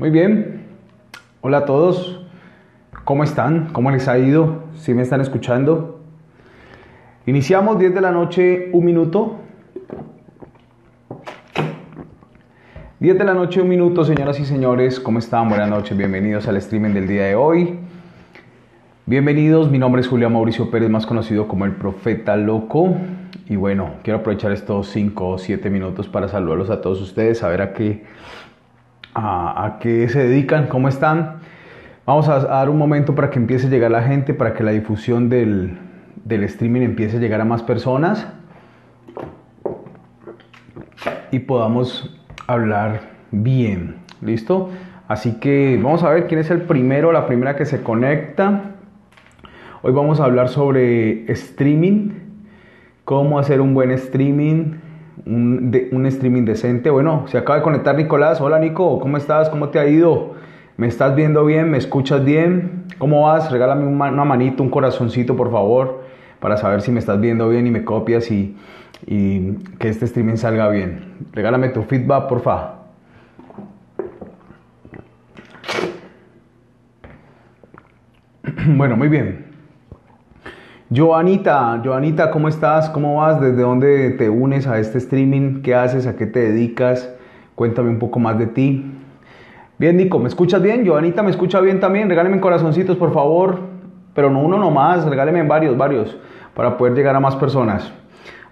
Muy bien. Hola a todos. ¿Cómo están? ¿Cómo les ha ido? ¿Sí me están escuchando? Iniciamos 10 de la noche, un minuto. 10 de la noche, un minuto, señoras y señores. ¿Cómo están? Buenas noches. Bienvenidos al streaming del día de hoy. Bienvenidos, mi nombre es Julián Mauricio Pérez, más conocido como el Profeta Loco. Y bueno, quiero aprovechar estos 5 o 7 minutos para saludarlos a todos ustedes, saber a qué a, qué se dedican, cómo están. Vamos a, dar un momento para que empiece a llegar la gente, para que la difusión del, del streaming empiece a llegar a más personas y podamos hablar bien. ¿Listo? Así que vamos a ver quién es el primero, la primera que se conecta. Hoy vamos a hablar sobre streaming, cómo hacer un buen streaming, un, streaming decente. Bueno, se acaba de conectar Nicolás. Hola Nico, ¿cómo estás? ¿Cómo te ha ido? ¿Me estás viendo bien? ¿Me escuchas bien? ¿Cómo vas? Regálame una manito, un corazoncito, por favor, para saber si me estás viendo bien y me copias y, y que este streaming salga bien. Regálame tu feedback, por favor. Bueno, muy bien. Joanita, Joanita, ¿cómo estás? ¿Cómo vas? ¿Desde dónde te unes a este streaming? ¿Qué haces? ¿A qué te dedicas? Cuéntame un poco más de ti. Bien, Nico, ¿me escuchas bien? Joanita, ¿me escucha bien también? Regáleme corazoncitos, por favor. Pero no uno nomás, regáleme varios, varios, para poder llegar a más personas.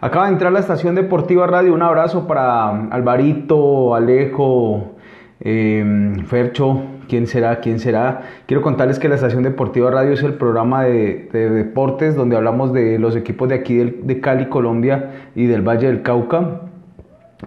Acaba de entrar la estación deportiva radio. Un abrazo para Alvarito, Alejo, eh, Fercho, ¿Quién será? ¿Quién será? Quiero contarles que la Estación Deportiva Radio es el programa de, deportes donde hablamos de los equipos de aquí de Cali, Colombia y del Valle del Cauca.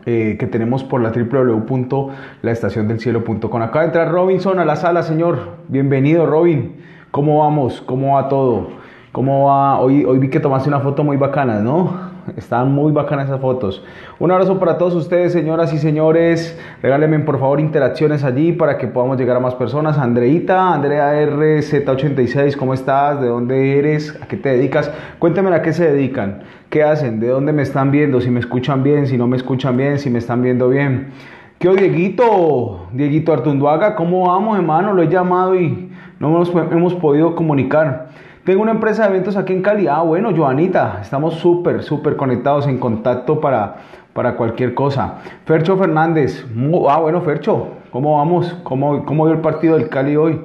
Eh, que tenemos por la www.laestaciondelcielo.com. Acaba de entrar Robinson a la sala, señor. Bienvenido, Robin. ¿Cómo vamos? ¿Cómo va todo? ¿Cómo va? Hoy, hoy vi que tomaste una foto muy bacana, ¿no? Están muy bacanas esas fotos. Un abrazo para todos ustedes, señoras y señores. Regálenme por favor interacciones allí para que podamos llegar a más personas. Andreita, Andrea RZ86, ¿cómo estás? ¿De dónde eres? ¿A qué te dedicas? Cuéntame a qué se dedican. ¿Qué hacen? ¿De dónde me están viendo? Si me escuchan bien, si no me escuchan bien, si me están viendo bien. ¿Qué hoy, Dieguito? Dieguito Artunduaga, ¿cómo vamos, hermano? Lo he llamado y no hemos podido comunicar. Tengo una empresa de eventos aquí en Cali. Ah, bueno, Joanita, estamos súper, súper conectados, en contacto para, para cualquier cosa. Fercho Fernández, ah, bueno, Fercho, ¿cómo vamos? ¿Cómo, cómo vio el partido del Cali hoy?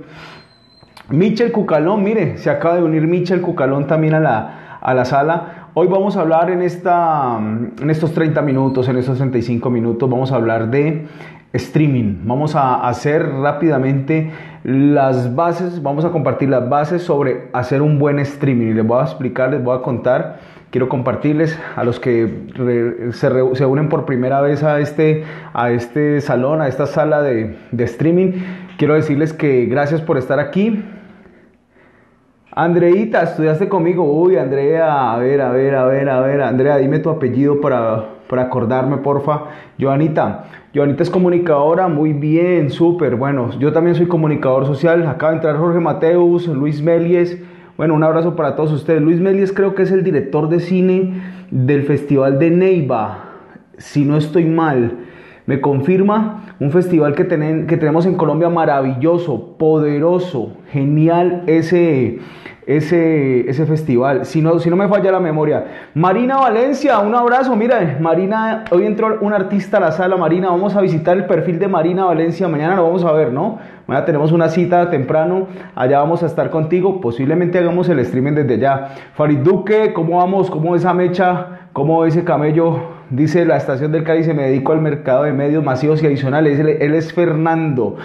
Michel Cucalón, mire, se acaba de unir Michel Cucalón también a la, a la sala. Hoy vamos a hablar en, esta, en estos 30 minutos, en estos 35 minutos, vamos a hablar de streaming. Vamos a hacer rápidamente las bases, vamos a compartir las bases sobre hacer un buen streaming. Les voy a explicar, les voy a contar. Quiero compartirles a los que se, unen por primera vez a este, a este salón, a esta sala de, de streaming. Quiero decirles que gracias por estar aquí. Andreita, estudiaste conmigo. Uy, Andrea, a ver, a ver, a ver, a ver. Andrea, dime tu apellido para, para acordarme, porfa. Joanita, Joanita es comunicadora, muy bien, súper. Bueno, yo también soy comunicador social. Acaba de entrar Jorge Mateus, Luis Melies. Bueno, un abrazo para todos ustedes. Luis Melies creo que es el director de cine del Festival de Neiva, si no estoy mal. Me confirma un festival que, que tenemos en Colombia maravilloso, poderoso, genial ese ese, ese festival. Si no, si no me falla la memoria. Marina Valencia, un abrazo. Mira, Marina, hoy entró un artista a la sala. Marina, vamos a visitar el perfil de Marina Valencia. Mañana lo vamos a ver, ¿no? Mañana tenemos una cita temprano. Allá vamos a estar contigo. Posiblemente hagamos el streaming desde allá. Farid Duque, ¿cómo vamos? ¿Cómo esa mecha? ¿Cómo ese camello? Dice la estación del Cali, se me dedico al mercado de medios masivos y adicionales. él es Fernando.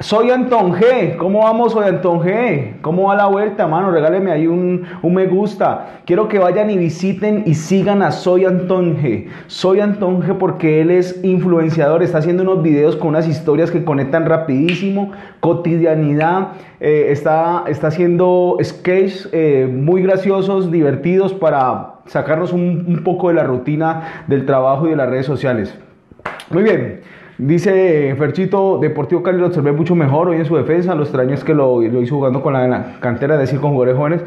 Soy Anton G. ¿Cómo vamos, Soy Anton G? ¿Cómo va la vuelta, mano? Regáleme ahí un, me gusta. Quiero que vayan y visiten y sigan a Soy Anton G. Soy Anton G porque él es influenciador, está haciendo unos videos con unas historias que conectan rapidísimo, cotidianidad, eh, está, está haciendo sketches eh, muy graciosos, divertidos para sacarnos un, un poco de la rutina del trabajo y de las redes sociales. Muy bien. Dice Ferchito, Deportivo Cali lo observé mucho mejor hoy en su defensa. Lo extraño es que lo, lo hizo jugando con la, cantera, es decir, con jugadores jóvenes.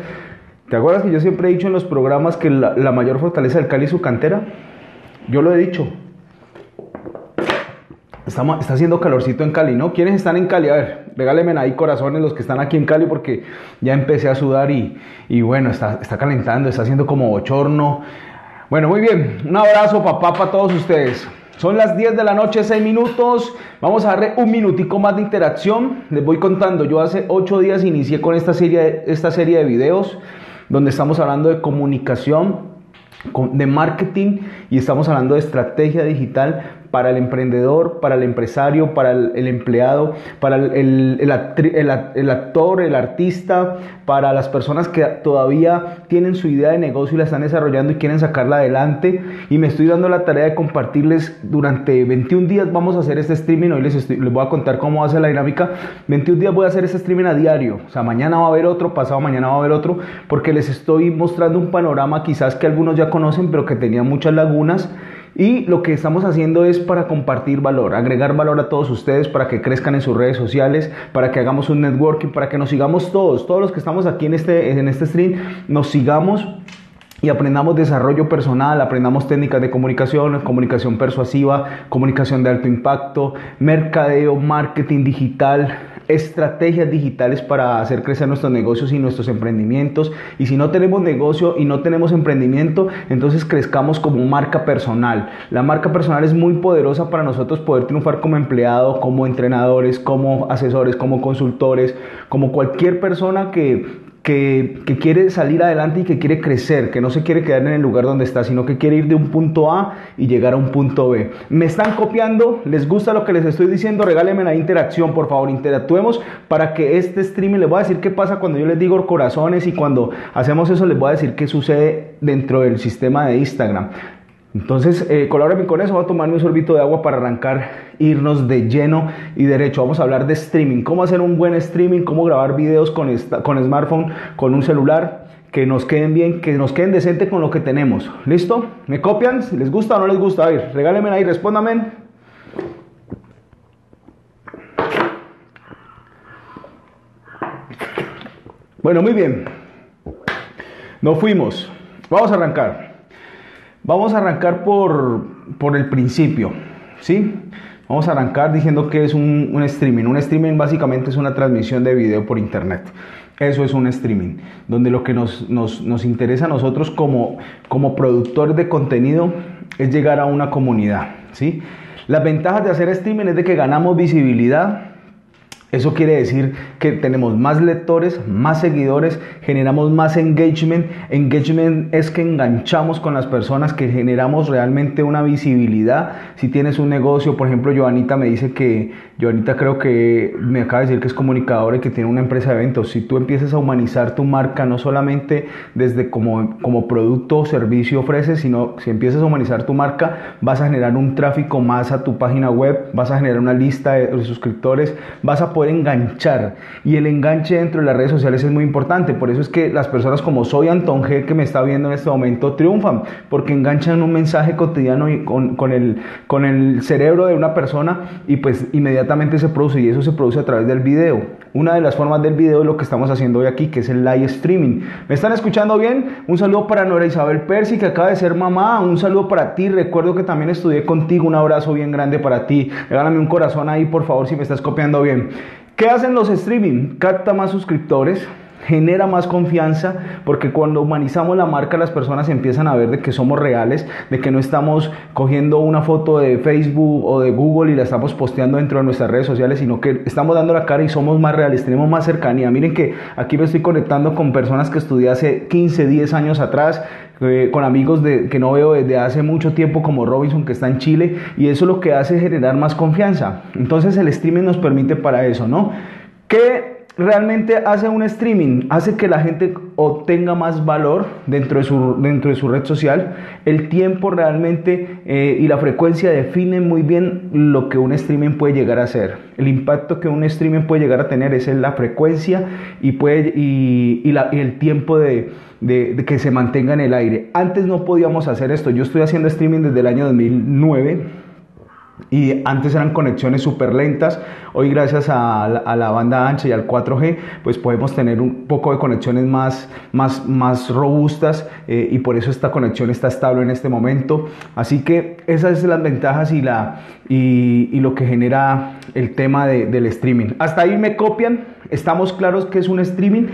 ¿Te acuerdas que yo siempre he dicho en los programas que la, mayor fortaleza del Cali es su cantera? Yo lo he dicho. Estamos, está haciendo calorcito en Cali, ¿no? ¿Quiénes están en Cali? A ver, regálenme ahí corazones los que están aquí en Cali porque ya empecé a sudar y, y bueno, está, está calentando, está haciendo como bochorno. Bueno, muy bien. Un abrazo, papá, para todos ustedes. Son las 10 de la noche, 6 minutos. Vamos a darle un minutico más de interacción. Les voy contando. Yo hace 8 días inicié con esta serie, esta serie de videos donde estamos hablando de comunicación, de marketing y estamos hablando de estrategia digital para el emprendedor, para el empresario, para el, empleado, para el, actor, el artista, para las personas que todavía tienen su idea de negocio y la están desarrollando y quieren sacarla adelante. Y me estoy dando la tarea de compartirles durante 21 días, vamos a hacer este streaming, hoy les, les voy a contar cómo ser la dinámica. 21 días voy a hacer este streaming a diario, o sea, mañana va a haber otro, pasado mañana va a haber otro, porque les estoy mostrando un panorama quizás que algunos ya conocen, pero que tenía muchas lagunas y lo que estamos haciendo es para compartir valor, agregar valor a todos ustedes para que crezcan en sus redes sociales, para que hagamos un networking, para que nos sigamos todos, todos los que estamos aquí en este, en este stream, nos sigamos y aprendamos desarrollo personal, aprendamos técnicas de comunicación, comunicación persuasiva, comunicación de alto impacto, mercadeo, marketing digital, estrategias digitales para hacer crecer nuestros negocios y nuestros emprendimientos. Y si no tenemos negocio y no tenemos emprendimiento, entonces crezcamos como marca personal. La marca personal es muy poderosa para nosotros poder triunfar como empleado, como entrenadores, como asesores, como consultores, como cualquier persona que que, quiere salir adelante y que quiere crecer, que no se quiere quedar en el lugar donde está, sino que quiere ir de un punto A y llegar a un punto B. ¿Me están copiando? ¿Les gusta lo que les estoy diciendo? Regálenme la interacción, por favor, interactuemos para que este streaming les voy a decir qué pasa cuando yo les digo corazones y cuando hacemos eso les voy a decir qué sucede dentro del sistema de Instagram. Entonces, eh, con eso, voy a tomarme un sorbito de agua para arrancar, irnos de lleno y derecho. Vamos a hablar de streaming, cómo hacer un buen streaming, cómo grabar videos con, con smartphone, con un celular, que nos queden bien, que nos queden decente con lo que tenemos. ¿Listo? ¿Me copian? ¿Les gusta o no les gusta? A ver, regálenme ahí, respóndame. Bueno, muy bien. Nos fuimos. Vamos a arrancar. Vamos a arrancar por, por el principio, ¿sí? Vamos a arrancar diciendo que es un, un, streaming. Un streaming básicamente es una transmisión de video por internet. Eso es un streaming, donde lo que nos, nos, nos interesa a nosotros como, como productores de contenido es llegar a una comunidad, ¿sí? Las ventajas de hacer streaming es de que ganamos visibilidad, eso quiere decir que tenemos más lectores, más seguidores, generamos más engagement. Engagement es que enganchamos con las personas, que generamos realmente una visibilidad. Si tienes un negocio, por ejemplo, Joanita me dice que, Joanita creo que me acaba de decir que es comunicadora y que tiene una empresa de eventos. Si tú empiezas a humanizar tu marca, no solamente desde como, como producto o servicio ofreces, sino si empiezas a humanizar tu marca, vas a generar un tráfico más a tu página web, vas a generar una lista de suscriptores, vas a poder enganchar. Y el enganche dentro de las redes sociales es muy importante. Por eso es que las personas como soy Anton G, que me está viendo en este momento, triunfan. Porque enganchan un mensaje cotidiano y con, con, el, con el cerebro de una persona y pues inmediatamente se produce. Y eso se produce a través del video. Una de las formas del video es lo que estamos haciendo hoy aquí, que es el live streaming. ¿Me están escuchando bien? Un saludo para Nora Isabel Percy, que acaba de ser mamá. Un saludo para ti. Recuerdo que también estudié contigo. Un abrazo bien grande para ti. Regálame un corazón ahí, por favor, si me estás copiando bien. ¿Qué hacen los streaming? Capta más suscriptores, genera más confianza, porque cuando humanizamos la marca las personas empiezan a ver de que somos reales, de que no estamos cogiendo una foto de Facebook o de Google y la estamos posteando dentro de nuestras redes sociales, sino que estamos dando la cara y somos más reales, tenemos más cercanía. Miren que aquí me estoy conectando con personas que estudié hace 15, 10 años atrás, eh, con amigos de, que no veo desde hace mucho tiempo como Robinson que está en Chile y eso lo que hace es generar más confianza. Entonces el streaming nos permite para eso, ¿no? ¿Qué realmente hace un streaming, hace que la gente obtenga más valor dentro de su, dentro de su red social. El tiempo realmente eh, y la frecuencia definen muy bien lo que un streaming puede llegar a hacer. El impacto que un streaming puede llegar a tener es en la frecuencia y, puede, y, el tiempo de, de, que se mantenga en el aire. Antes no podíamos hacer esto. Yo estoy haciendo streaming desde el año 2009 y antes eran conexiones súper lentas. Hoy gracias a la, banda ancha y al 4G, pues podemos tener un poco de conexiones más, más, más robustas eh, y por eso esta conexión está estable en este momento. Así que esas son las ventajas y, la, y, lo que genera el tema del streaming. Hasta ahí me copian. Estamos claros que es un streaming.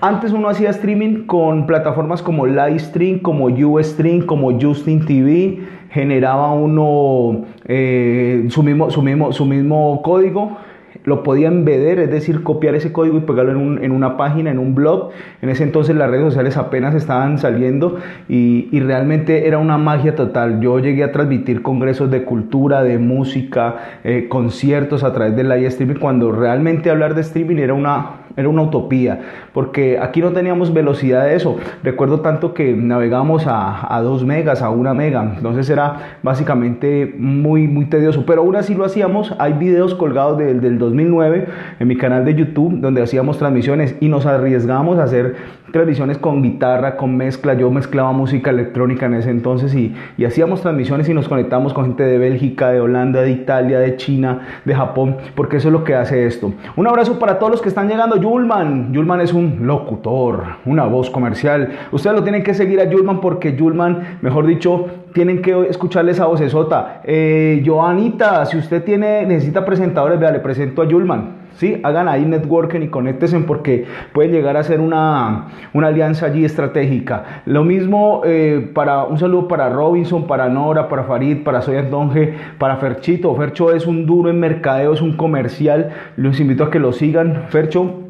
Antes uno hacía streaming con plataformas como Livestream, como Ustream, como Justin TV generaba uno eh, su, mismo, su, mismo, su mismo código, lo podía embeder, es decir, copiar ese código y pegarlo en, una página, en un blog. En ese entonces las redes sociales apenas estaban saliendo y, realmente era una magia total. Yo llegué a transmitir congresos de cultura, de música, eh, conciertos a través del live streaming, cuando realmente hablar de streaming era una, era una utopía, porque aquí no teníamos velocidad de eso. Recuerdo tanto que navegamos a, a 2 megas, a 1 mega, entonces era básicamente muy, muy tedioso, pero aún así lo hacíamos. Hay videos colgados del, del 2009 en mi canal de YouTube donde hacíamos transmisiones y nos arriesgamos a hacer transmisiones con guitarra, con mezcla. Yo mezclaba música electrónica en ese entonces y, y hacíamos transmisiones y nos conectamos con gente de Bélgica, de Holanda, de Italia, de China, de Japón, porque eso es lo que hace esto. Un abrazo para todos los que están llegando. Yulman, Yulman es un locutor, una voz comercial. Ustedes lo tienen que seguir a Yulman porque Yulman, mejor dicho, tienen que escucharle esa vocesota. Eh, Joanita, si usted tiene, necesita presentadores, vea, le presento a Yulman. ¿sí? Hagan ahí networking y conéctense porque pueden llegar a ser una, una alianza allí estratégica. Lo mismo eh, para un saludo para Robinson, para Nora, para Farid, para Soy Donge, para Ferchito. Fercho es un duro en mercadeo, es un comercial. Los invito a que lo sigan. Fercho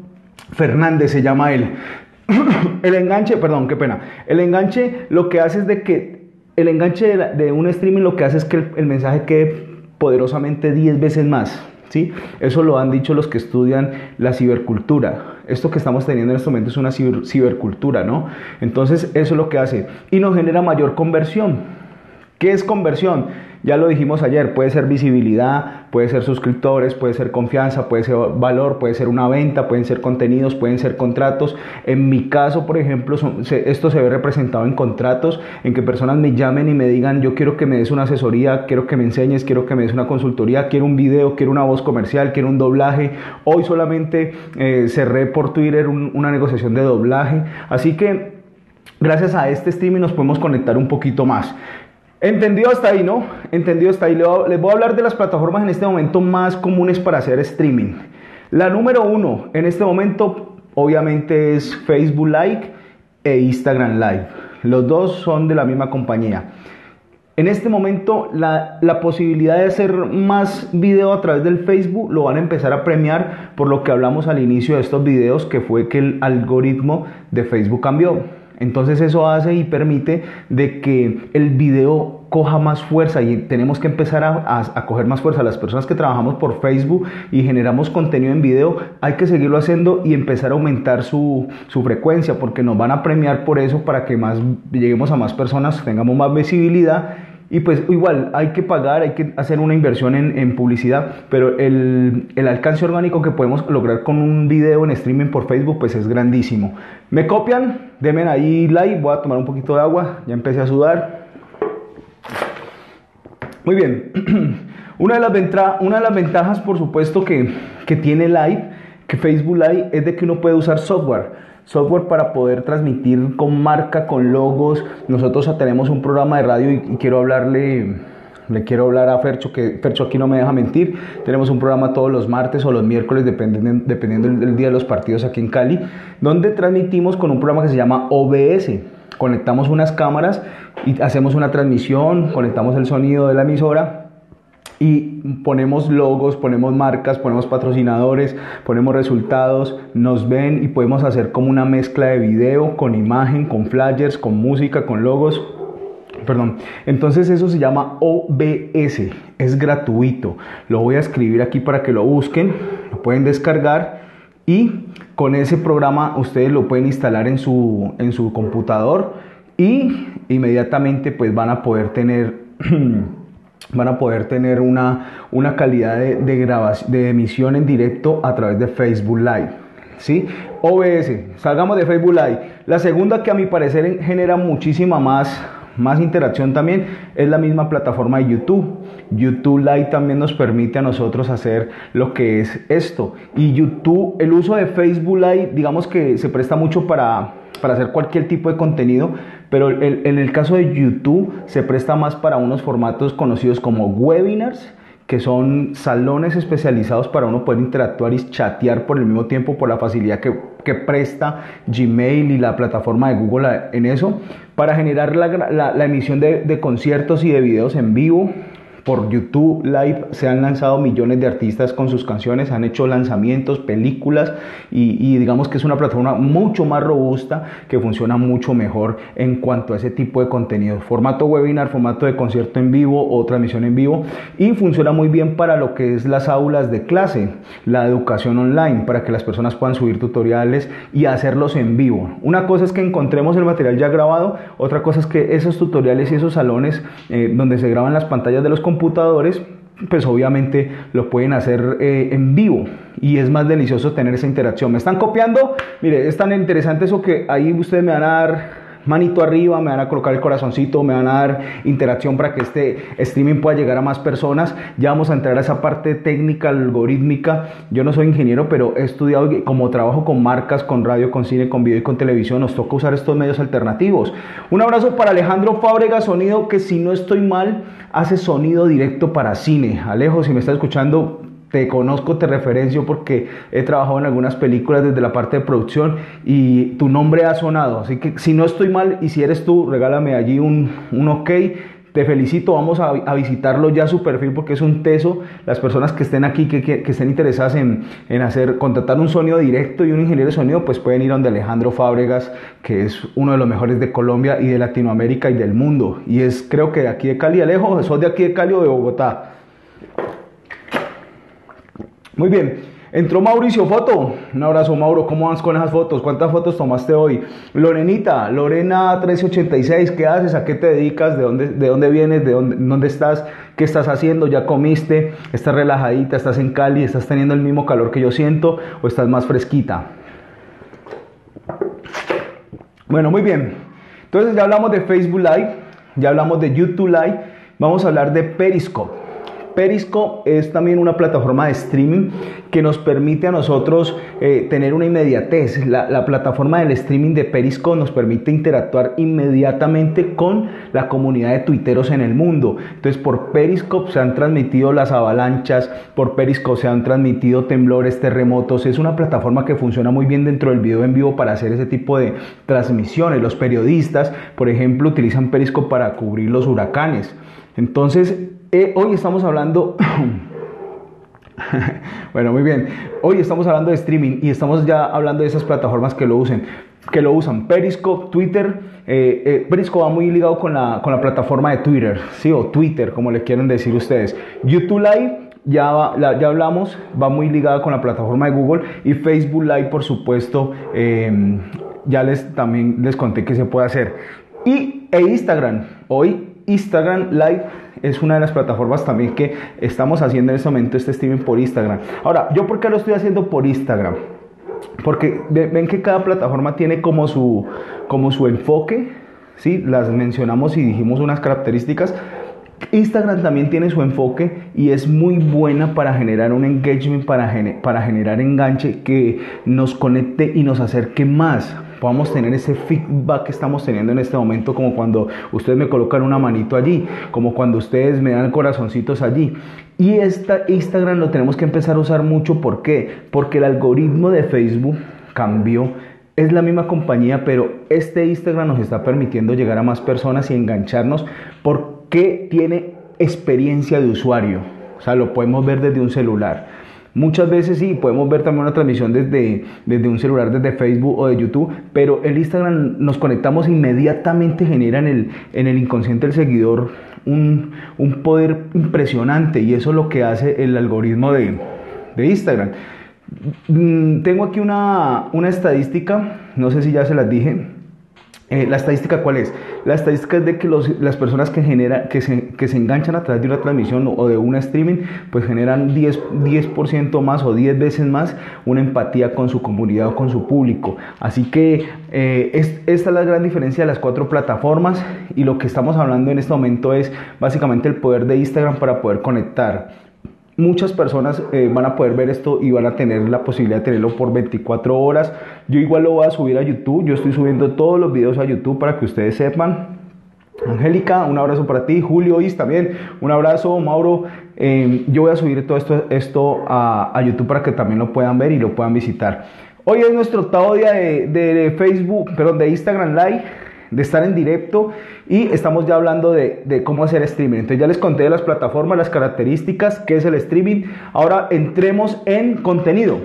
Fernández se llama él. el enganche, perdón, qué pena. El enganche lo que hace es de que el enganche de, un streaming lo que hace es que el, mensaje quede poderosamente 10 veces más. ¿sí? Eso lo han dicho los que estudian la cibercultura. Esto que estamos teniendo en este momento es una cibercultura, ¿no? Entonces, eso es lo que hace. Y nos genera mayor conversión. ¿Qué es conversión? Ya lo dijimos ayer, puede ser visibilidad, puede ser suscriptores, puede ser confianza, puede ser valor, puede ser una venta, pueden ser contenidos, pueden ser contratos. En mi caso, por ejemplo, esto se ve representado en contratos, en que personas me llamen y me digan, yo quiero que me des una asesoría, quiero que me enseñes, quiero que me des una consultoría, quiero un video, quiero una voz comercial, quiero un doblaje. Hoy solamente eh, cerré por Twitter una negociación de doblaje. Así que gracias a este streaming nos podemos conectar un poquito más. Entendió hasta ahí, ¿no? Entendió hasta ahí. Les voy a hablar de las plataformas en este momento más comunes para hacer streaming. La número uno en este momento obviamente es Facebook Live e Instagram Live. Los dos son de la misma compañía. En este momento la, la, posibilidad de hacer más video a través del Facebook lo van a empezar a premiar por lo que hablamos al inicio de estos videos que fue que el algoritmo de Facebook cambió. Entonces eso hace y permite de que el video coja más fuerza y tenemos que empezar a, coger más fuerza. Las personas que trabajamos por Facebook y generamos contenido en video, hay que seguirlo haciendo y empezar a aumentar su, frecuencia porque nos van a premiar por eso para que más lleguemos a más personas, tengamos más visibilidad y pues igual hay que pagar, hay que hacer una inversión en, publicidad, pero el, el, alcance orgánico que podemos lograr con un video en streaming por Facebook pues es grandísimo. ¿Me copian? Denme ahí like, voy a tomar un poquito de agua, ya empecé a sudar. Muy bien, una de las, una de las ventajas por supuesto que, que tiene Live, que Facebook Live, es de que uno puede usar software software para poder transmitir con marca, con logos. Nosotros tenemos un programa de radio y, quiero hablarle, le quiero hablar a Fercho, que Fercho aquí no me deja mentir. Tenemos un programa todos los martes o los miércoles, dependiendo, dependiendo del día de los partidos aquí en Cali, donde transmitimos con un programa que se llama OBS. Conectamos unas cámaras y hacemos una transmisión, conectamos el sonido de la emisora y ponemos logos, ponemos marcas, ponemos patrocinadores, ponemos resultados, nos ven y podemos hacer como una mezcla de video con imagen, con flyers, con música, con logos. Perdón. Entonces eso se llama OBS, es gratuito. Lo voy a escribir aquí para que lo busquen, lo pueden descargar y con ese programa ustedes lo pueden instalar en su, en su computador y inmediatamente pues van a poder tener van a poder tener una, una calidad de, de, de emisión en directo a través de Facebook Live. ¿sí? OBS, salgamos de Facebook Live. La segunda que a mi parecer genera muchísima más, más interacción también es la misma plataforma de YouTube. YouTube Live también nos permite a nosotros hacer lo que es esto. Y YouTube, el uso de Facebook Live, digamos que se presta mucho para, para hacer cualquier tipo de contenido, pero en el caso de YouTube se presta más para unos formatos conocidos como webinars que son salones especializados para uno poder interactuar y chatear por el mismo tiempo por la facilidad que, que presta Gmail y la plataforma de Google en eso, para generar la, la, emisión de conciertos y de videos en vivo, por YouTube Live se han lanzado millones de artistas con sus canciones, han hecho lanzamientos, películas y, digamos que es una plataforma mucho más robusta que funciona mucho mejor en cuanto a ese tipo de contenido. Formato webinar, formato de concierto en vivo o transmisión en vivo y funciona muy bien para lo que es las aulas de clase, la educación online, para que las personas puedan subir tutoriales y hacerlos en vivo. Una cosa es que encontremos el material ya grabado, otra cosa es que esos tutoriales y esos salones eh, donde se graban las pantallas de los computadores, pues obviamente lo pueden hacer eh, en vivo y es más delicioso tener esa interacción. ¿Me están copiando? Mire, es tan interesante eso que ahí ustedes me van a dar manito arriba, me van a colocar el corazoncito, me van a dar interacción para que este streaming pueda llegar a más personas. Ya vamos a entrar a esa parte técnica, algorítmica. Yo no soy ingeniero, pero he estudiado como trabajo con marcas, con radio, con cine, con video y con televisión, nos toca usar estos medios alternativos. Un abrazo para Alejandro Fábrega Sonido, que si no estoy mal, hace sonido directo para cine. Alejo, si me está escuchando, te conozco, te referencio porque he trabajado en algunas películas desde la parte de producción y tu nombre ha sonado. Así que si no estoy mal y si eres tú, regálame allí un, un ok. Te felicito, vamos a, visitarlo ya su perfil porque es un teso. Las personas que estén aquí, que, que, estén interesadas en, en, hacer, contratar un sonido directo y un ingeniero de sonido, pues pueden ir donde Alejandro Fábregas, que es uno de los mejores de Colombia y de Latinoamérica y del mundo. Y es creo que de aquí de Cali, Alejo, ¿sos de aquí de Cali o de Bogotá? Muy bien. Entró Mauricio Foto. Un abrazo, Mauro. ¿Cómo vas con esas fotos? ¿Cuántas fotos tomaste hoy? Lorenita, Lorena 1386, ¿qué haces? ¿A qué te dedicas? ¿De dónde, de dónde vienes? ¿De dónde, dónde estás? ¿Qué estás haciendo? ¿Ya comiste? ¿Estás relajadita? ¿Estás en Cali? ¿Estás teniendo el mismo calor que yo siento? ¿O estás más fresquita? Bueno, muy bien. Entonces ya hablamos de Facebook Live, ya hablamos de YouTube Live, vamos a hablar de Periscope. Periscope es también una plataforma de streaming que nos permite a nosotros eh, tener una inmediatez. La, plataforma del streaming de Periscope nos permite interactuar inmediatamente con la comunidad de tuiteros en el mundo. Entonces por Periscope se han transmitido las avalanchas, por Periscope se han transmitido temblores, terremotos. Es una plataforma que funciona muy bien dentro del video en vivo para hacer ese tipo de transmisiones. Los periodistas, por ejemplo, utilizan Periscope para cubrir los huracanes. Entonces, eh, hoy estamos hablando... bueno, muy bien. Hoy estamos hablando de streaming y estamos ya hablando de esas plataformas que lo usen que lo usan. Periscope, Twitter. Eh, eh, Periscope va muy ligado con la, con la, plataforma de Twitter, ¿sí? O Twitter, como le quieren decir ustedes. YouTube Live, ya, ya hablamos, va muy ligada con la plataforma de Google. Y Facebook Live, por supuesto, em, ya les también les conté que se puede hacer. Y e Instagram. Hoy Instagram Live es una de las plataformas también que estamos haciendo en este momento este streaming por Instagram. Ahora, ¿yo por qué lo estoy haciendo por Instagram? Porque ven que cada plataforma tiene como su, como su enfoque, ¿sí? Las mencionamos y dijimos unas características. Instagram también tiene su enfoque y es muy buena para generar un engagement, para, para generar enganche que nos conecte y nos acerque más podamos tener ese feedback que estamos teniendo en este momento, como cuando ustedes me colocan una manito allí, como cuando ustedes me dan corazoncitos allí. Y esta Instagram lo tenemos que empezar a usar mucho, ¿por qué? Porque el algoritmo de Facebook cambió. Es la misma compañía, pero este Instagram nos está permitiendo llegar a más personas y engancharnos porque tiene experiencia de usuario. O sea, lo podemos ver desde un celular. Muchas veces sí, podemos ver también una transmisión desde, desde un celular, desde Facebook o de YouTube, pero el Instagram nos conectamos inmediatamente, genera en el, en el inconsciente del seguidor un, poder impresionante y eso es lo que hace el algoritmo de, Instagram. Mm, tengo aquí una, una estadística, no sé si ya se las dije, Eh, ¿La estadística cuál es? La estadística es de que las personas que, genera, que, se, que se enganchan a través de una transmisión o de un streaming, pues generan 10%, 10 más o 10 veces más una empatía con su comunidad o con su público. Así que eh, esta es la gran diferencia de las cuatro plataformas y lo que estamos hablando en este momento es básicamente el poder de Instagram para poder conectar muchas personas eh, van a poder ver esto y van a tener la posibilidad de tenerlo por 24 horas. Yo igual lo voy a subir a YouTube. Yo estoy subiendo todos los videos a YouTube para que ustedes sepan. Angélica, un abrazo para ti. Julio Is también, un abrazo. Mauro, em, yo voy a subir todo esto, esto a, YouTube para que también lo puedan ver y lo puedan visitar. Hoy es nuestro octavo día de, de Facebook, perdón, de Instagram Live de estar en directo y estamos ya hablando de, cómo hacer streaming. Entonces ya les conté de las plataformas, las características, qué es el streaming. Ahora entremos en contenido.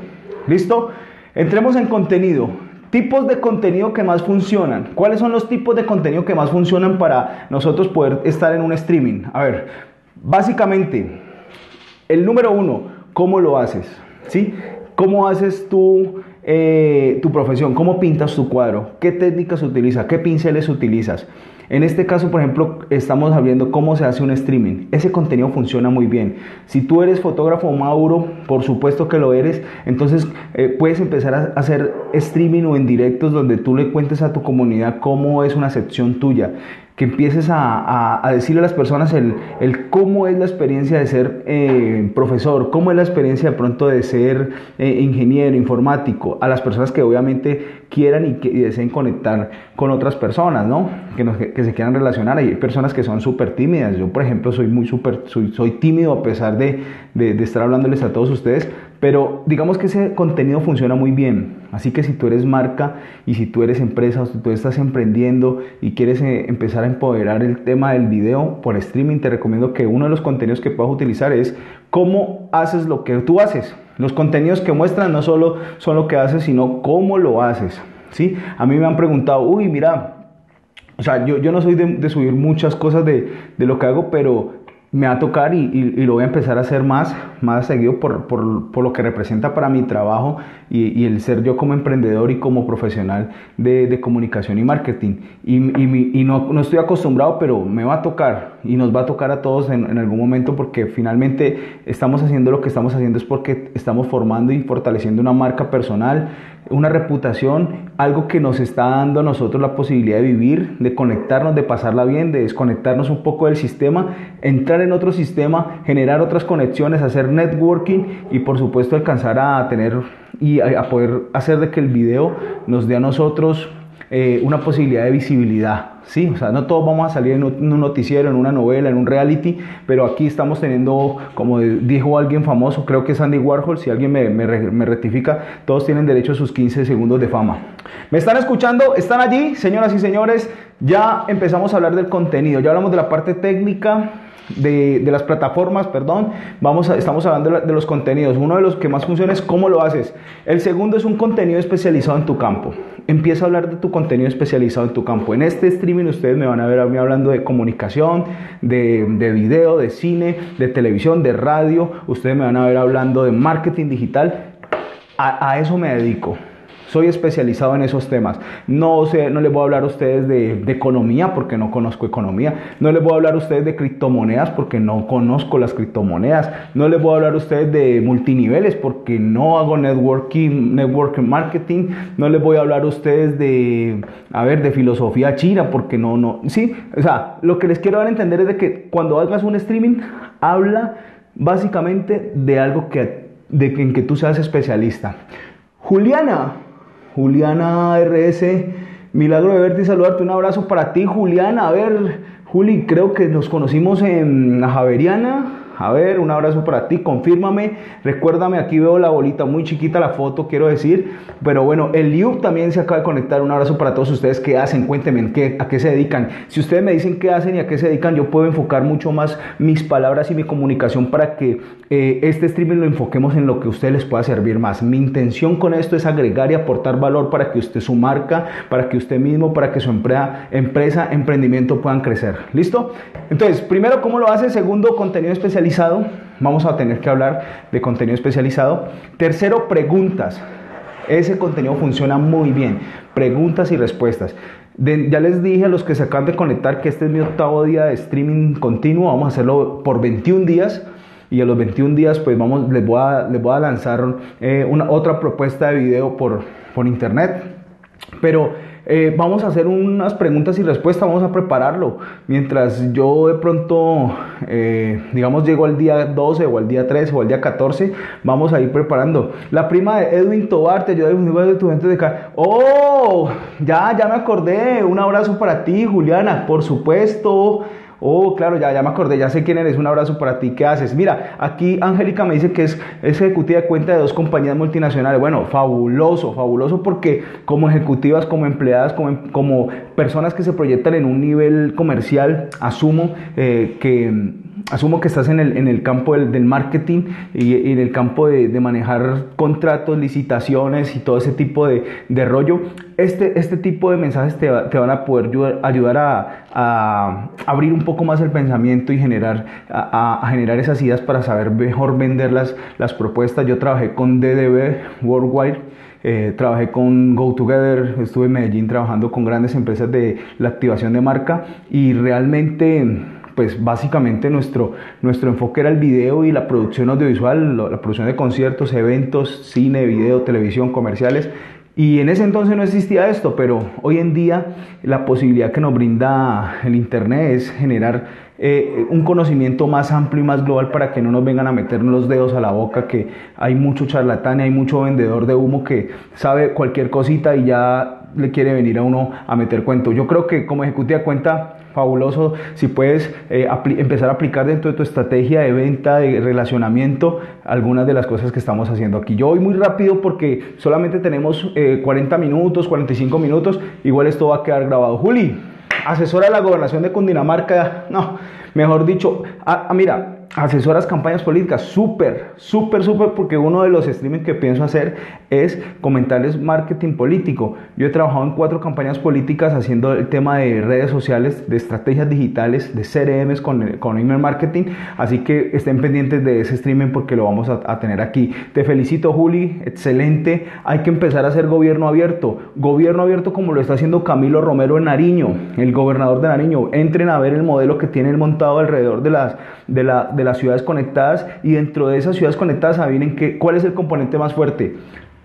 ¿Listo? Entremos en contenido. Tipos de contenido que más funcionan. ¿Cuáles son los tipos de contenido que más funcionan para nosotros poder estar en un streaming? A ver, básicamente, el número uno, ¿cómo lo haces? ¿Sí? ¿Cómo haces tú eh, tu profesión? ¿Cómo pintas tu cuadro? ¿Qué técnicas utilizas? ¿Qué pinceles utilizas? En este caso, por ejemplo, estamos viendo cómo se hace un streaming. Ese contenido funciona muy bien. Si tú eres fotógrafo Mauro, por supuesto que lo eres, entonces eh, puedes empezar a hacer streaming o en directos donde tú le cuentes a tu comunidad cómo es una sección tuya que empieces a, decirle a las personas el, cómo es la experiencia de ser eh, profesor, cómo es la experiencia de pronto de ser eh, ingeniero informático, a las personas que obviamente quieran y que deseen conectar con otras personas, ¿no? Que, se quieran relacionar. Hay personas que son súper tímidas. Yo, por ejemplo, soy muy súper, soy, tímido a pesar de, de, de estar hablándoles a todos ustedes, pero digamos que ese contenido funciona muy bien. Así que si tú eres marca y si tú eres empresa o si tú estás emprendiendo y quieres eh, empezar a empoderar el tema del video por streaming, te recomiendo que uno de los contenidos que puedas utilizar es cómo haces lo que tú haces. Los contenidos que muestran no solo son lo que haces, sino cómo lo haces. ¿sí? A mí me han preguntado, uy, mira, o sea, yo, yo no soy de, subir muchas cosas de, de lo que hago, pero me va a tocar y, lo voy a empezar a hacer más, más seguido por, por, por lo que representa para mi trabajo y, el ser yo como emprendedor y como profesional de, de comunicación y marketing. Y, y no, no, estoy acostumbrado, pero me va a tocar y nos va a tocar a todos en, en, algún momento porque finalmente estamos haciendo lo que estamos haciendo es porque estamos formando y fortaleciendo una marca personal, una reputación, algo que nos está dando a nosotros la posibilidad de vivir, de conectarnos, de pasarla bien, de desconectarnos un poco del sistema, entrar en otro sistema, generar otras conexiones, hacer networking y por supuesto alcanzar a tener y a, poder hacer de que el video nos dé a nosotros eh, una posibilidad de visibilidad. Sí, o sea, no todos vamos a salir en un noticiero, en una novela, en un reality, pero aquí estamos teniendo, como dijo alguien famoso, creo que es Andy Warhol, si alguien me, me, rectifica, todos tienen derecho a sus 15 segundos de fama. ¿Me están escuchando? ¿Están allí, señoras y señores? Ya empezamos a hablar del contenido, ya hablamos de la parte técnica, de, las plataformas, perdón, vamos a, estamos hablando de, los contenidos. Uno de los que más funciona es cómo lo haces. El segundo es un contenido especializado en tu campo. Empieza a hablar de tu contenido especializado en tu campo. En este streaming ustedes me van a ver a mí hablando de comunicación, de, de video, de cine, de televisión, de radio. Ustedes me van a ver hablando de marketing digital. a eso me dedico soy especializado en esos temas. No, sé, no les voy a hablar a ustedes de, economía porque no conozco economía. No les voy a hablar a ustedes de criptomonedas porque no conozco las criptomonedas. No les voy a hablar a ustedes de multiniveles porque no hago networking, networking marketing. No les voy a hablar a ustedes de, a ver, de filosofía china porque no, no. Sí, o sea, lo que les quiero dar a entender es de que cuando hagas un streaming, habla básicamente de algo que, de, en que tú seas especialista. Juliana, Juliana RS, milagro de verte y saludarte. Un abrazo para ti, Juliana. A ver, Juli, creo que nos conocimos en la Javeriana. A ver, un abrazo para ti, confírmame, recuérdame, aquí veo la bolita muy chiquita, la foto, quiero decir, pero bueno, el Liu también se acaba de conectar, un abrazo para todos ustedes, ¿qué hacen? Cuéntenme, ¿qué, ¿a qué se dedican? Si ustedes me dicen qué hacen y a qué se dedican, yo puedo enfocar mucho más mis palabras y mi comunicación para que eh, este streaming lo enfoquemos en lo que a ustedes les pueda servir más. Mi intención con esto es agregar y aportar valor para que usted, su marca, para que usted mismo, para que su empresa, empresa emprendimiento puedan crecer. ¿Listo? Entonces, primero, ¿cómo lo hace? Segundo, contenido especial vamos a tener que hablar de contenido especializado. Tercero, preguntas. Ese contenido funciona muy bien. Preguntas y respuestas. ya les dije a los que se acaban de conectar que este es mi octavo día de streaming continuo. Vamos a hacerlo por 21 días. Y a los 21 días, pues vamos, les voy a, les voy a lanzar eh, una, otra propuesta de video por, por internet. Pero eh, vamos a hacer unas preguntas y respuestas, vamos a prepararlo. Mientras yo de pronto, eh, digamos, llego al día 12 o al día 13 o al día 14, vamos a ir preparando. La prima de Edwin Tobarte, yo de tu gente de acá. ¡Oh! Ya, ya me acordé. Un abrazo para ti, Juliana, por supuesto. Oh, claro, ya, ya me acordé, ya sé quién eres. Un abrazo para ti. ¿Qué haces? Mira, aquí Angélica me dice que es, ejecutiva de cuenta de dos compañías multinacionales. Bueno, fabuloso, fabuloso porque como ejecutivas, como empleadas, como, como personas que se proyectan en un nivel comercial, asumo eh, que asumo que estás en el, en el campo del, del marketing y, en el campo de, de, manejar contratos, licitaciones y todo ese tipo de, de rollo. Este, este tipo de mensajes te, te van a poder ayudar, a, a, abrir un poco más el pensamiento y generar, a, a, generar esas ideas para saber mejor vender las, las propuestas. Yo trabajé con DDB Worldwide. Eh, trabajé con GoTogether, estuve en Medellín trabajando con grandes empresas de la activación de marca y realmente pues básicamente nuestro, nuestro enfoque era el video y la producción audiovisual, la producción de conciertos, eventos, cine, video, televisión, comerciales. Y en ese entonces no existía esto, pero hoy en día la posibilidad que nos brinda el Internet es generar eh, un conocimiento más amplio y más global para que no nos vengan a meternos los dedos a la boca, que hay mucho charlatán y hay mucho vendedor de humo que sabe cualquier cosita y ya le quiere venir a uno a meter cuento. Yo creo que como ejecutiva cuenta fabuloso si puedes eh, empezar a aplicar dentro de tu estrategia de venta, de relacionamiento, algunas de las cosas que estamos haciendo aquí. Yo voy muy rápido porque solamente tenemos 40 eh, minutos, 45 minutos, igual esto va a quedar grabado. Juli, asesora de la gobernación de Cundinamarca, no, mejor dicho, ah, ah, mira, asesoras campañas políticas, súper, súper, súper, porque uno de los streaming que pienso hacer es comentarles marketing político. Yo he trabajado en cuatro campañas políticas haciendo el tema de redes sociales, de estrategias digitales, de CRMs con, con email marketing, así que estén pendientes de ese streaming porque lo vamos a, a tener aquí. Te felicito Juli, excelente. Hay que empezar a hacer gobierno abierto, gobierno abierto como lo está haciendo Camilo Romero en Nariño, el gobernador de Nariño. Entren a ver el modelo que tiene montado alrededor de las, de la, de las ciudades conectadas y dentro de esas ciudades conectadas adivinen que, cuál es el componente más fuerte.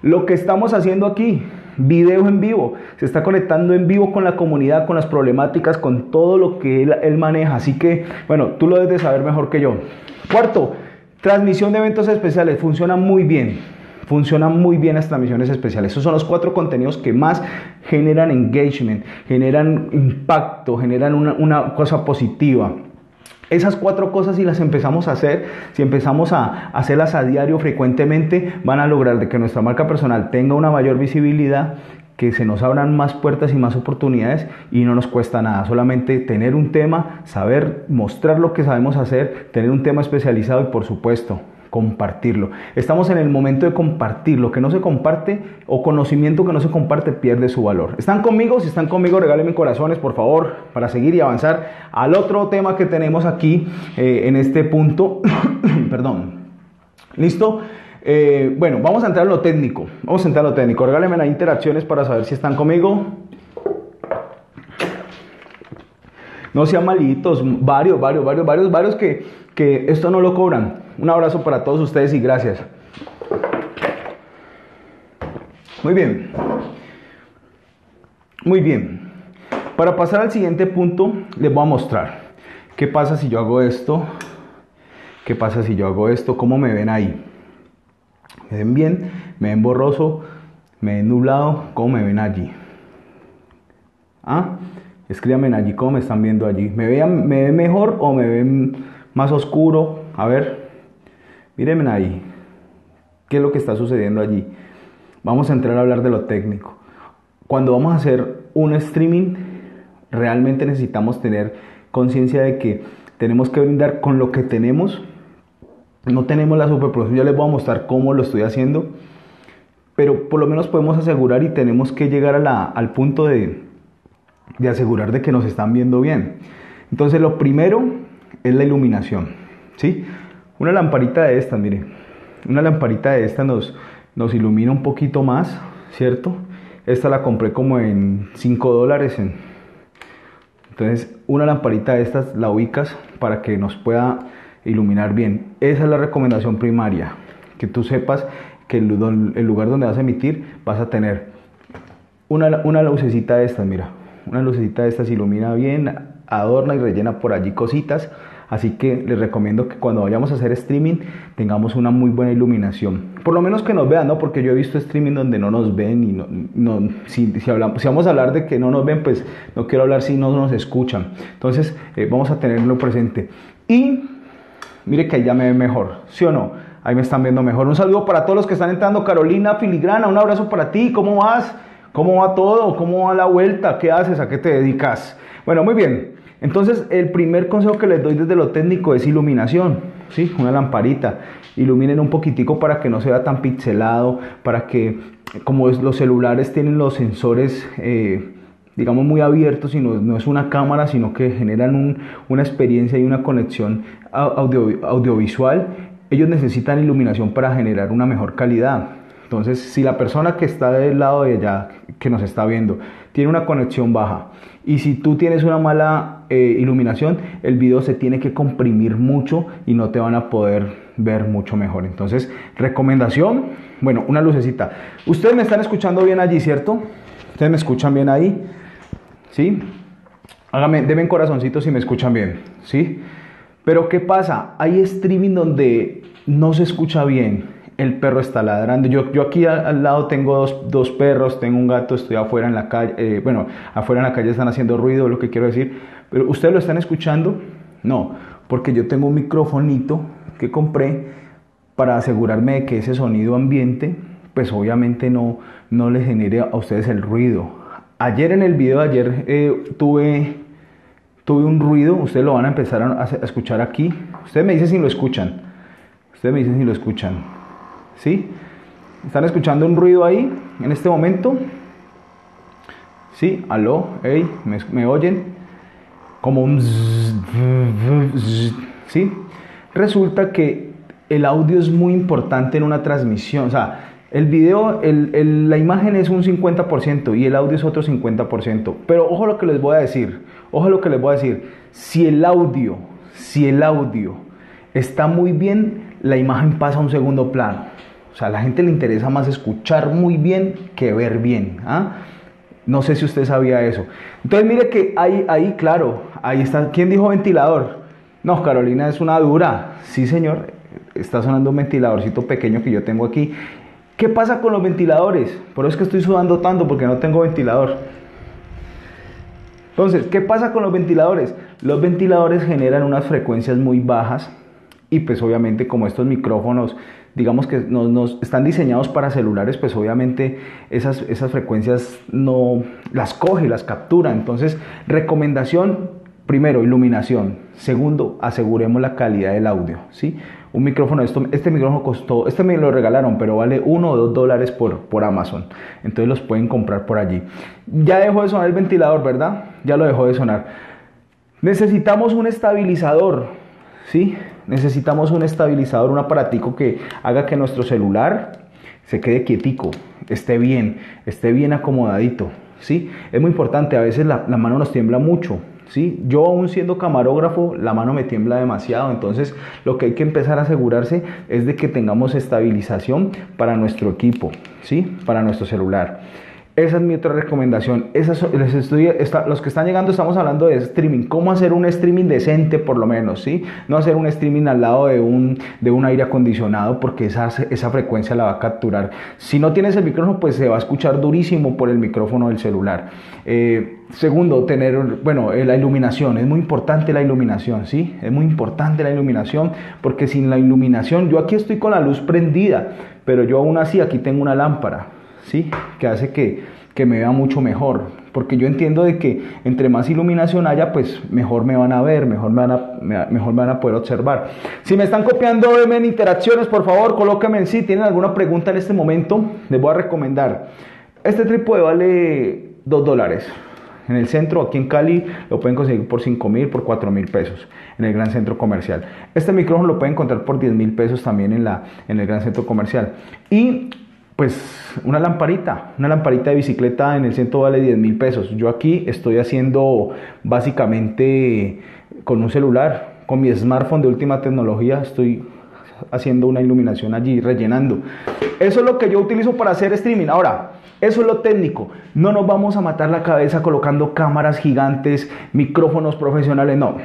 Lo que estamos haciendo aquí, video en vivo, se está conectando en vivo con la comunidad, con las problemáticas, con todo lo que él, él maneja. Así que, bueno, tú lo debes de saber mejor que yo. Cuarto, transmisión de eventos especiales, funciona muy bien. Funcionan muy bien las transmisiones especiales. Esos son los cuatro contenidos que más generan engagement, generan impacto, generan una, una cosa positiva. Esas cuatro cosas si las empezamos a hacer, si empezamos a hacerlas a diario frecuentemente, van a lograr de que nuestra marca personal tenga una mayor visibilidad, que se nos abran más puertas y más oportunidades y no nos cuesta nada, solamente tener un tema, saber mostrar lo que sabemos hacer, tener un tema especializado y por supuesto compartirlo. Estamos en el momento de compartir. Lo que no se comparte o conocimiento que no se comparte pierde su valor. ¿Están conmigo? Si están conmigo, regálenme corazones, por favor, para seguir y avanzar al otro tema que tenemos aquí eh, en este punto. Perdón. ¿Listo? Eh, bueno, vamos a entrar en lo técnico. Vamos a entrar en lo técnico. Regálenme las interacciones para saber si están conmigo. No sean malitos, varios, varios, varios, varios, varios que, que esto no lo cobran. Un abrazo para todos ustedes y gracias. Muy bien. Muy bien. Para pasar al siguiente punto, les voy a mostrar qué pasa si yo hago esto. ¿Qué pasa si yo hago esto? ¿Cómo me ven ahí? ¿Me ven bien? ¿Me ven borroso? ¿Me ven nublado? ¿Cómo me ven allí? ¿Ah? Escríbanme allí cómo me están viendo allí. ¿Me, vean, ¿Me ven mejor o me ven más oscuro? A ver. Mírenme ahí. ¿Qué es lo que está sucediendo allí? Vamos a entrar a hablar de lo técnico. Cuando vamos a hacer un streaming, realmente necesitamos tener conciencia de que tenemos que brindar con lo que tenemos. No tenemos la superproducción, ya les voy a mostrar cómo lo estoy haciendo, pero por lo menos podemos asegurar y tenemos que llegar al punto de, de asegurar de que nos están viendo bien. Entonces lo primero es la iluminación, ¿sí? Una lamparita de esta, mire, una lamparita de esta nos, nos ilumina un poquito más, ¿cierto? Esta la compré como en 5 dólares. Entonces, una lamparita de estas la ubicas para que nos pueda iluminar bien. Esa es la recomendación primaria. Que tú sepas que el, lugar donde vas a emitir vas a tener una, una lucecita de estas, mira. Una lucecita de estas ilumina bien, adorna y rellena por allí cositas Así que les recomiendo que cuando vayamos a hacer streaming tengamos una muy buena iluminación. Por lo menos que nos vean, ¿no? Porque yo he visto streaming donde no nos ven y no, si, hablamos, si vamos a hablar de que no nos ven, pues no quiero hablar si no nos escuchan. Entonces eh, vamos a tenerlo presente. Y mire que ahí ya me ven mejor, ¿sí o no? Ahí me están viendo mejor. Un saludo para todos los que están entrando. Carolina Filigrana, un abrazo para ti. ¿Cómo vas? ¿Cómo va todo? ¿Cómo va la vuelta? ¿Qué haces? ¿A qué te dedicas? Bueno, muy bien. Entonces, el primer consejo que les doy desde lo técnico es iluminación, ¿sí? Una lamparita. Iluminen un poquitico para que no se vea tan pixelado, para que, como los celulares tienen los sensores, eh, digamos, muy abiertos, y no, es una cámara, sino que generan una experiencia y una conexión audiovisual, ellos necesitan iluminación para generar una mejor calidad. Entonces, si la persona que está del lado de allá, que nos está viendo, tiene una conexión baja, y si tú tienes una mala eh, iluminación, el video se tiene que comprimir mucho y no te van a poder ver mucho mejor. Entonces, recomendación, bueno, una lucecita. Ustedes me están escuchando bien allí, ¿cierto? Ustedes me escuchan bien ahí, ¿sí? Hágame, denme corazoncito si me escuchan bien, ¿sí? Pero ¿qué pasa? Hay streaming donde no se escucha bien el perro está ladrando. Yo, yo aquí al, lado tengo dos, perros, tengo un gato, estoy afuera en la calle, eh, bueno, afuera en la calle están haciendo ruido, lo que quiero decir, pero ¿ustedes lo están escuchando? No, porque yo tengo un microfonito que compré para asegurarme de que ese sonido ambiente, pues obviamente no, no le genere a ustedes el ruido. Ayer en el video de ayer eh, tuve, tuve un ruido, ustedes lo van a empezar a, a escuchar aquí. Ustedes me dicen si lo escuchan. Ustedes me dicen si lo escuchan. ¿Sí? ¿Están escuchando un ruido ahí en este momento? ¿Sí? ¿Aló? ¿Ey? ¿Me, oyen? Como un... ¿Sí? Resulta que el audio es muy importante en una transmisión. O sea, el video, la imagen es un 50% y el audio es otro 50%. Pero ojo lo que les voy a decir. Ojo lo que les voy a decir. Si el audio, si el audio está muy bien, la imagen pasa a un segundo plano. O sea, a la gente le interesa más escuchar muy bien que ver bien. ¿ah? No sé si usted sabía eso. Entonces mire que ahí, ahí, claro, ahí está. ¿Quién dijo ventilador? No, Carolina es una dura. Sí, señor. Está sonando un ventiladorcito pequeño que yo tengo aquí. ¿Qué pasa con los ventiladores? Por eso es que estoy sudando tanto porque no tengo ventilador. Entonces, ¿qué pasa con los ventiladores? Los ventiladores generan unas frecuencias muy bajas y pues obviamente como estos micrófonos digamos que nos, están diseñados para celulares, pues obviamente esas, esas frecuencias no las coge, las captura. Entonces, recomendación, primero, iluminación. Segundo, aseguremos la calidad del audio, ¿sí? Un micrófono, esto, este micrófono costó, este me lo regalaron, pero vale uno o dos dólares por, por Amazon. Entonces los pueden comprar por allí. Ya dejó de sonar el ventilador, ¿verdad? Ya lo dejó de sonar. Necesitamos un estabilizador, ¿sí? necesitamos un estabilizador, un aparatico que haga que nuestro celular se quede quietico, esté bien, esté bien acomodadito. ¿sí? Es muy importante, a veces la, mano nos tiembla mucho. ¿sí? Yo aún siendo camarógrafo, la mano me tiembla demasiado, entonces lo que hay que empezar a asegurarse es de que tengamos estabilización para nuestro equipo, ¿sí? para nuestro celular. Esa es mi otra recomendación. Esas, les los que están llegando estamos hablando de streaming. ¿Cómo hacer un streaming decente por lo menos? ¿sí? No hacer un streaming al lado de un, de un aire acondicionado porque esa, esa frecuencia la va a capturar. Si no tienes el micrófono, pues se va a escuchar durísimo por el micrófono del celular. Eh, segundo, tener, bueno, eh, la iluminación. Es muy importante la iluminación, ¿sí? Es muy importante la iluminación porque sin la iluminación, yo aquí estoy con la luz prendida, pero yo aún así aquí tengo una lámpara. ¿Sí? Que hace que, que me vea mucho mejor. Porque yo entiendo de que entre más iluminación haya, pues mejor me van a ver, mejor me van a, mejor me van a poder observar. Si me están copiando en interacciones, por favor, colóquenme en sí. ¿Tienen alguna pregunta en este momento? Les voy a recomendar. Este trípode vale 2 dólares. En el centro, aquí en Cali, lo pueden conseguir por 5 mil, por 4 mil pesos en el gran centro comercial. Este micrófono lo pueden encontrar por 10 mil pesos también en, la, en el gran centro comercial. Y pues una lamparita, una lamparita de bicicleta en el centro vale 10 mil pesos. Yo aquí estoy haciendo básicamente con un celular, con mi smartphone de última tecnología, estoy haciendo una iluminación allí, rellenando. Eso es lo que yo utilizo para hacer streaming. Ahora, eso es lo técnico. No nos vamos a matar la cabeza colocando cámaras gigantes, micrófonos profesionales, no.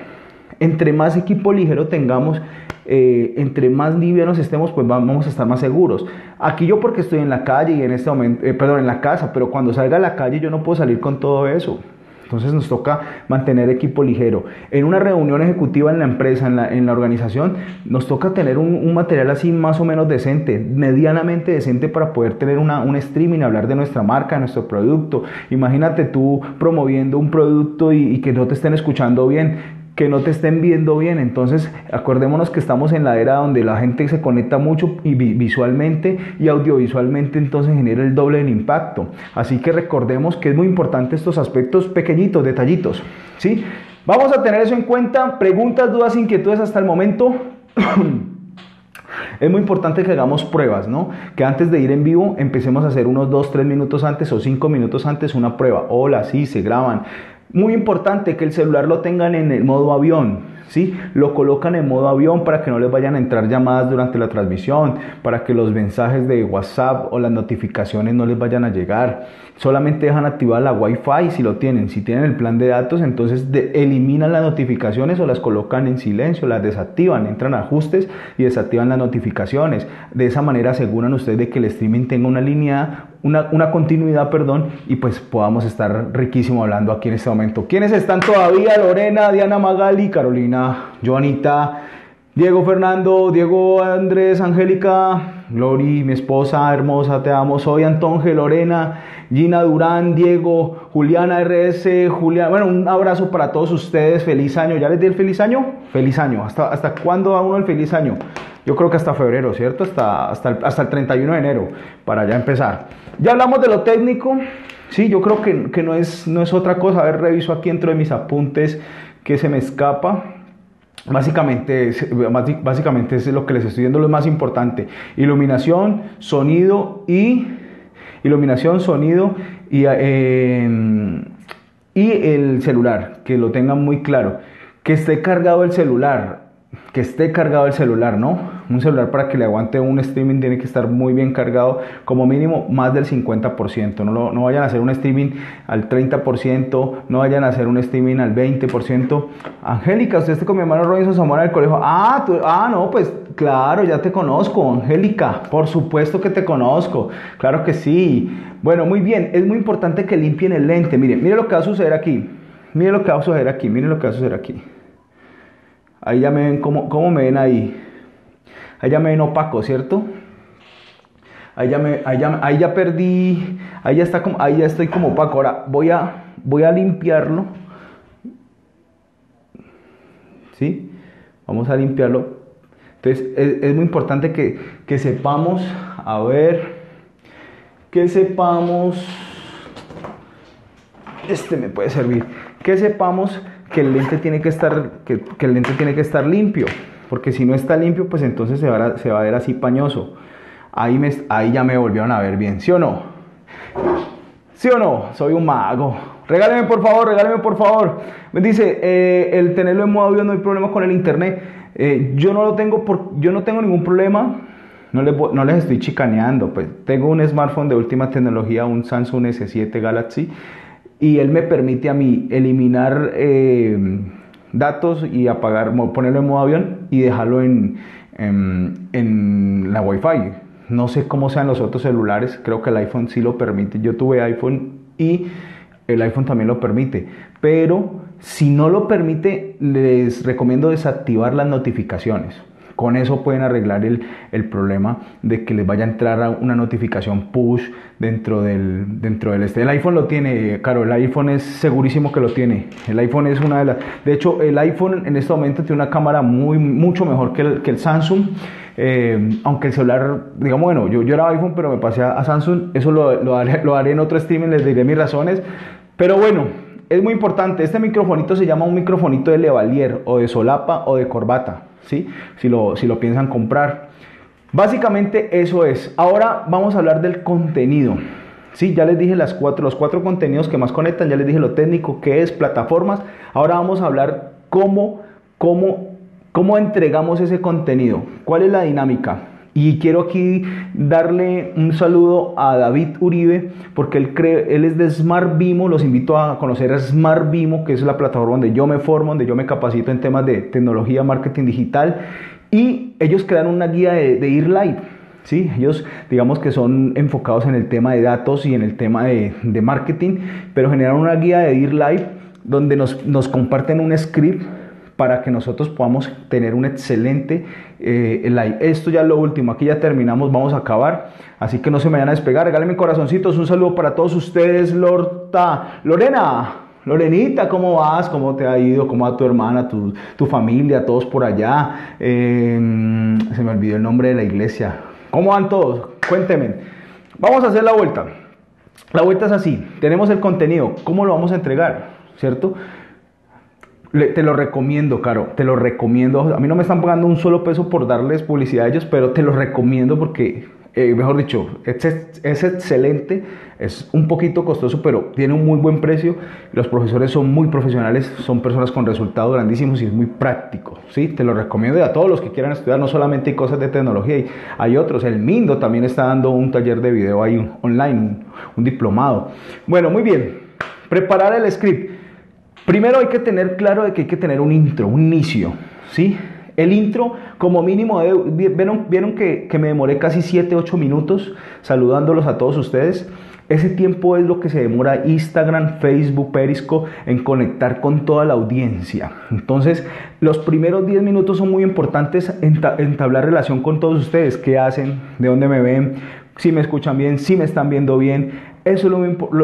Entre más equipo ligero tengamos, eh, entre más livianos estemos, pues vamos a estar más seguros. Aquí yo porque estoy en la calle y en este momento, eh, perdón, en la casa, pero cuando salga a la calle yo no puedo salir con todo eso. Entonces nos toca mantener equipo ligero. En una reunión ejecutiva en la empresa, en la, en la organización, nos toca tener un, material así más o menos decente, medianamente decente para poder tener una, un streaming, hablar de nuestra marca, de nuestro producto. Imagínate tú promoviendo un producto y, y que no te estén escuchando bien que no te estén viendo bien. Entonces, acordémonos que estamos en la era donde la gente se conecta mucho y visualmente y audiovisualmente, entonces genera el doble del impacto. Así que recordemos que es muy importante estos aspectos pequeñitos, detallitos. ¿sí? Vamos a tener eso en cuenta. Preguntas, dudas, inquietudes hasta el momento. Es muy importante que hagamos pruebas, ¿no? Que antes de ir en vivo empecemos a hacer unos 2, 3 minutos antes o 5 minutos antes una prueba. Hola, sí, se graban. Muy importante que el celular lo tengan en el modo avión. ¿Sí? Lo colocan en modo avión para que no les vayan a entrar llamadas durante la transmisión, para que los mensajes de WhatsApp o las notificaciones no les vayan a llegar. Solamente dejan activar la Wi-Fi si lo tienen. Si tienen el plan de datos, entonces eliminan las notificaciones o las colocan en silencio, las desactivan, entran a ajustes y desactivan las notificaciones. De esa manera aseguran ustedes de que el streaming tenga una línea una, continuidad, perdón, y pues podamos estar riquísimo hablando aquí en este momento. ¿Quiénes están todavía? Lorena, Diana Magali, Carolina, Joanita, Diego Fernando, Diego Andrés, Angélica, Lori, mi esposa hermosa, te amo. Soy Antonge, Lorena, Gina Durán, Diego, Juliana RS, Juliana. Bueno, un abrazo para todos ustedes. Feliz año. ¿Ya les di el feliz año? Feliz año. ¿Hasta, hasta cuándo da uno el feliz año? Yo creo que hasta febrero, ¿cierto? Hasta, hasta, el, hasta el 31 de enero, para ya empezar. Ya hablamos de lo técnico. Sí, yo creo que, que no, es, no es otra cosa. A ver, reviso aquí dentro de mis apuntes que se me escapa. Básicamente, básicamente es lo que les estoy diciendo lo más importante. Iluminación, sonido y... Iluminación, sonido y, eh, y el celular, que lo tengan muy claro. Que esté cargado el celular que esté cargado el celular, ¿no? Un celular para que le aguante un streaming tiene que estar muy bien cargado, como mínimo más del 50%. No, no vayan a hacer un streaming al 30%, no vayan a hacer un streaming al 20%. Angélica, usted está con mi hermano Robinson Zamora del colegio. Ah, ah, no, pues claro, ya te conozco, Angélica. Por supuesto que te conozco. Claro que sí. Bueno, muy bien. Es muy importante que limpien el lente. Miren, mire lo que va a suceder aquí. Mire lo que va a suceder aquí. Mire lo que va a suceder aquí. Ahí ya me ven, ¿cómo, cómo me ven ahí? Ahí ya me ven opaco, ¿cierto? Ahí ya, me, ahí ya, ahí ya perdí, ahí ya, está como, ahí ya estoy como opaco. Ahora voy a, voy a limpiarlo. ¿Sí? Vamos a limpiarlo. Entonces es, es muy importante que, que sepamos, a ver, que sepamos, este me puede servir, que sepamos que el lente tiene que estar, que, el lente tiene que estar limpio, porque si no está limpio, pues entonces se va a, se va a ver así pañoso. Ahí, me, ahí ya me volvieron a ver bien, ¿sí o no? ¿Sí o no? Soy un mago. Regáleme por favor, regáleme por favor. Me dice, eh, el tenerlo en modo avión no hay problema con el internet. Eh, yo no lo tengo por, yo no tengo ningún problema. No les, no les estoy chicaneando. Pues tengo un smartphone de última tecnología, un Samsung S7 Galaxy y él me permite a mí eliminar eh, datos y apagar, ponerlo en modo avión y dejarlo en, en, en la Wi-Fi. No sé cómo sean los otros celulares, creo que el iPhone sí lo permite. Yo tuve iPhone y el iPhone también lo permite, pero si no lo permite, les recomiendo desactivar las notificaciones. Con eso pueden arreglar el, el, problema de que les vaya a entrar una notificación push dentro del, dentro del este. El iPhone lo tiene, claro, el iPhone es segurísimo que lo tiene. El iPhone es una de las... De hecho, el iPhone en este momento tiene una cámara muy, mucho mejor que el, que el Samsung. Eh, aunque el celular, digamos, bueno, yo, yo era iPhone, pero me pasé a, Samsung. Eso lo, lo, haré, lo haré en otro streaming, les diré mis razones. Pero bueno, es muy importante. Este microfonito se llama un microfonito de Levalier o de solapa o de corbata. ¿Sí? Si, lo, si lo piensan comprar. Básicamente eso es. Ahora vamos a hablar del contenido. Sí, ya les dije las cuatro, los cuatro contenidos que más conectan, ya les dije lo técnico, qué es, plataformas. Ahora vamos a hablar cómo, cómo, cómo entregamos ese contenido, cuál es la dinámica. Y quiero aquí darle un saludo a David Uribe, porque él, cree, él es de Smart Vimo, los invito a conocer a Smart Vimo, que es la plataforma donde yo me formo, donde yo me capacito en temas de tecnología, marketing digital, y ellos crean una guía de, de Ir Live. ¿sí? Ellos digamos que son enfocados en el tema de datos y en el tema de, de marketing, pero generan una guía de Ir Live donde nos, nos, comparten un script para que nosotros podamos tener un excelente eh. Esto ya es lo último, aquí ya terminamos, vamos a acabar, así que no se me vayan a despegar, regálenme corazoncitos, un saludo para todos ustedes, Lorta, Lorena, Lorenita, ¿cómo vas? ¿Cómo te ha ido? ¿Cómo va tu hermana, tu, tu familia, todos por allá? Eh, se me olvidó el nombre de la iglesia. ¿Cómo van todos? Cuéntenme. Vamos a hacer la vuelta. La vuelta es así. Tenemos el contenido. ¿Cómo lo vamos a entregar? ¿Cierto? Te lo recomiendo, Caro, te lo recomiendo. A mí no me están pagando un solo peso por darles publicidad a ellos, pero te lo recomiendo porque eh, mejor dicho, es, es, excelente, es un poquito costoso, pero tiene un muy buen precio. Los profesores son muy profesionales, son personas con resultados grandísimos y es muy práctico. ¿sí? Te lo recomiendo a todos los que quieran estudiar, no solamente hay cosas de tecnología, hay, hay otros. El Mindo también está dando un taller de video ahí online, un, un diplomado. Bueno, muy bien. Preparar el script. Primero hay que tener claro de que hay que tener un intro, un inicio, ¿sí? El intro, como mínimo, vieron, vieron que, me demoré casi 7, 8 minutos saludándolos a todos ustedes. Ese tiempo es lo que se demora Instagram, Facebook, Periscope en conectar con toda la audiencia. Entonces, los primeros 10 minutos son muy importantes en entablar relación con todos ustedes. ¿Qué hacen? ¿De dónde me ven? Si me escuchan bien, si me están viendo bien. Eso es lo,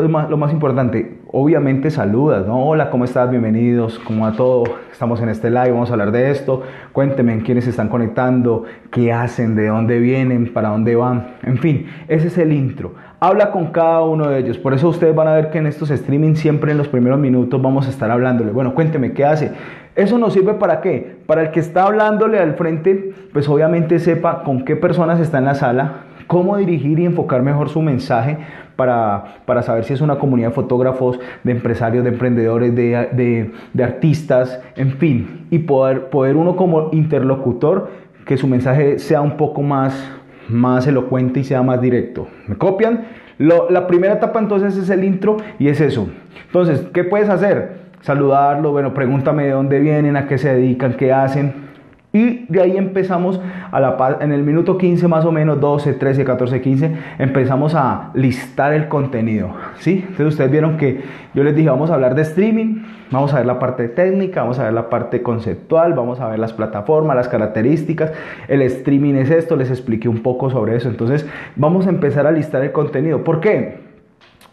más, lo, más, importante. Obviamente saludas, ¿no? Hola, ¿cómo estás? Bienvenidos, ¿cómo va todo? Estamos en este live, vamos a hablar de esto. Cuéntenme quiénes están conectando, qué hacen, de dónde vienen, para dónde van. En fin, ese es el intro. Habla con cada uno de ellos. Por eso ustedes van a ver que en estos streamings siempre en los primeros minutos vamos a estar hablándole. Bueno, cuénteme qué hace. ¿Eso nos sirve para qué? Para el que está hablándole al frente, pues obviamente sepa con qué personas está en la sala, cómo dirigir y enfocar mejor su mensaje para, para, saber si es una comunidad de fotógrafos, de empresarios, de emprendedores, de, de, artistas, en fin, y poder, poder uno como interlocutor que su mensaje sea un poco más, más elocuente y sea más directo. ¿Me copian? La primera etapa entonces es el intro y es eso. Entonces, ¿qué puedes hacer? Saludarlo, bueno, pregúntame de dónde vienen, a qué se dedican, qué hacen, y de ahí empezamos a la en el minuto 15 más o menos, 12, 13, 14, 15, empezamos a listar el contenido, ¿sí? Entonces ustedes vieron que yo les dije, vamos a hablar de streaming, vamos a ver la parte técnica, vamos a ver la parte conceptual, vamos a ver las plataformas, las características, el streaming es esto, les expliqué un poco sobre eso, entonces vamos a empezar a listar el contenido. ¿Por qué?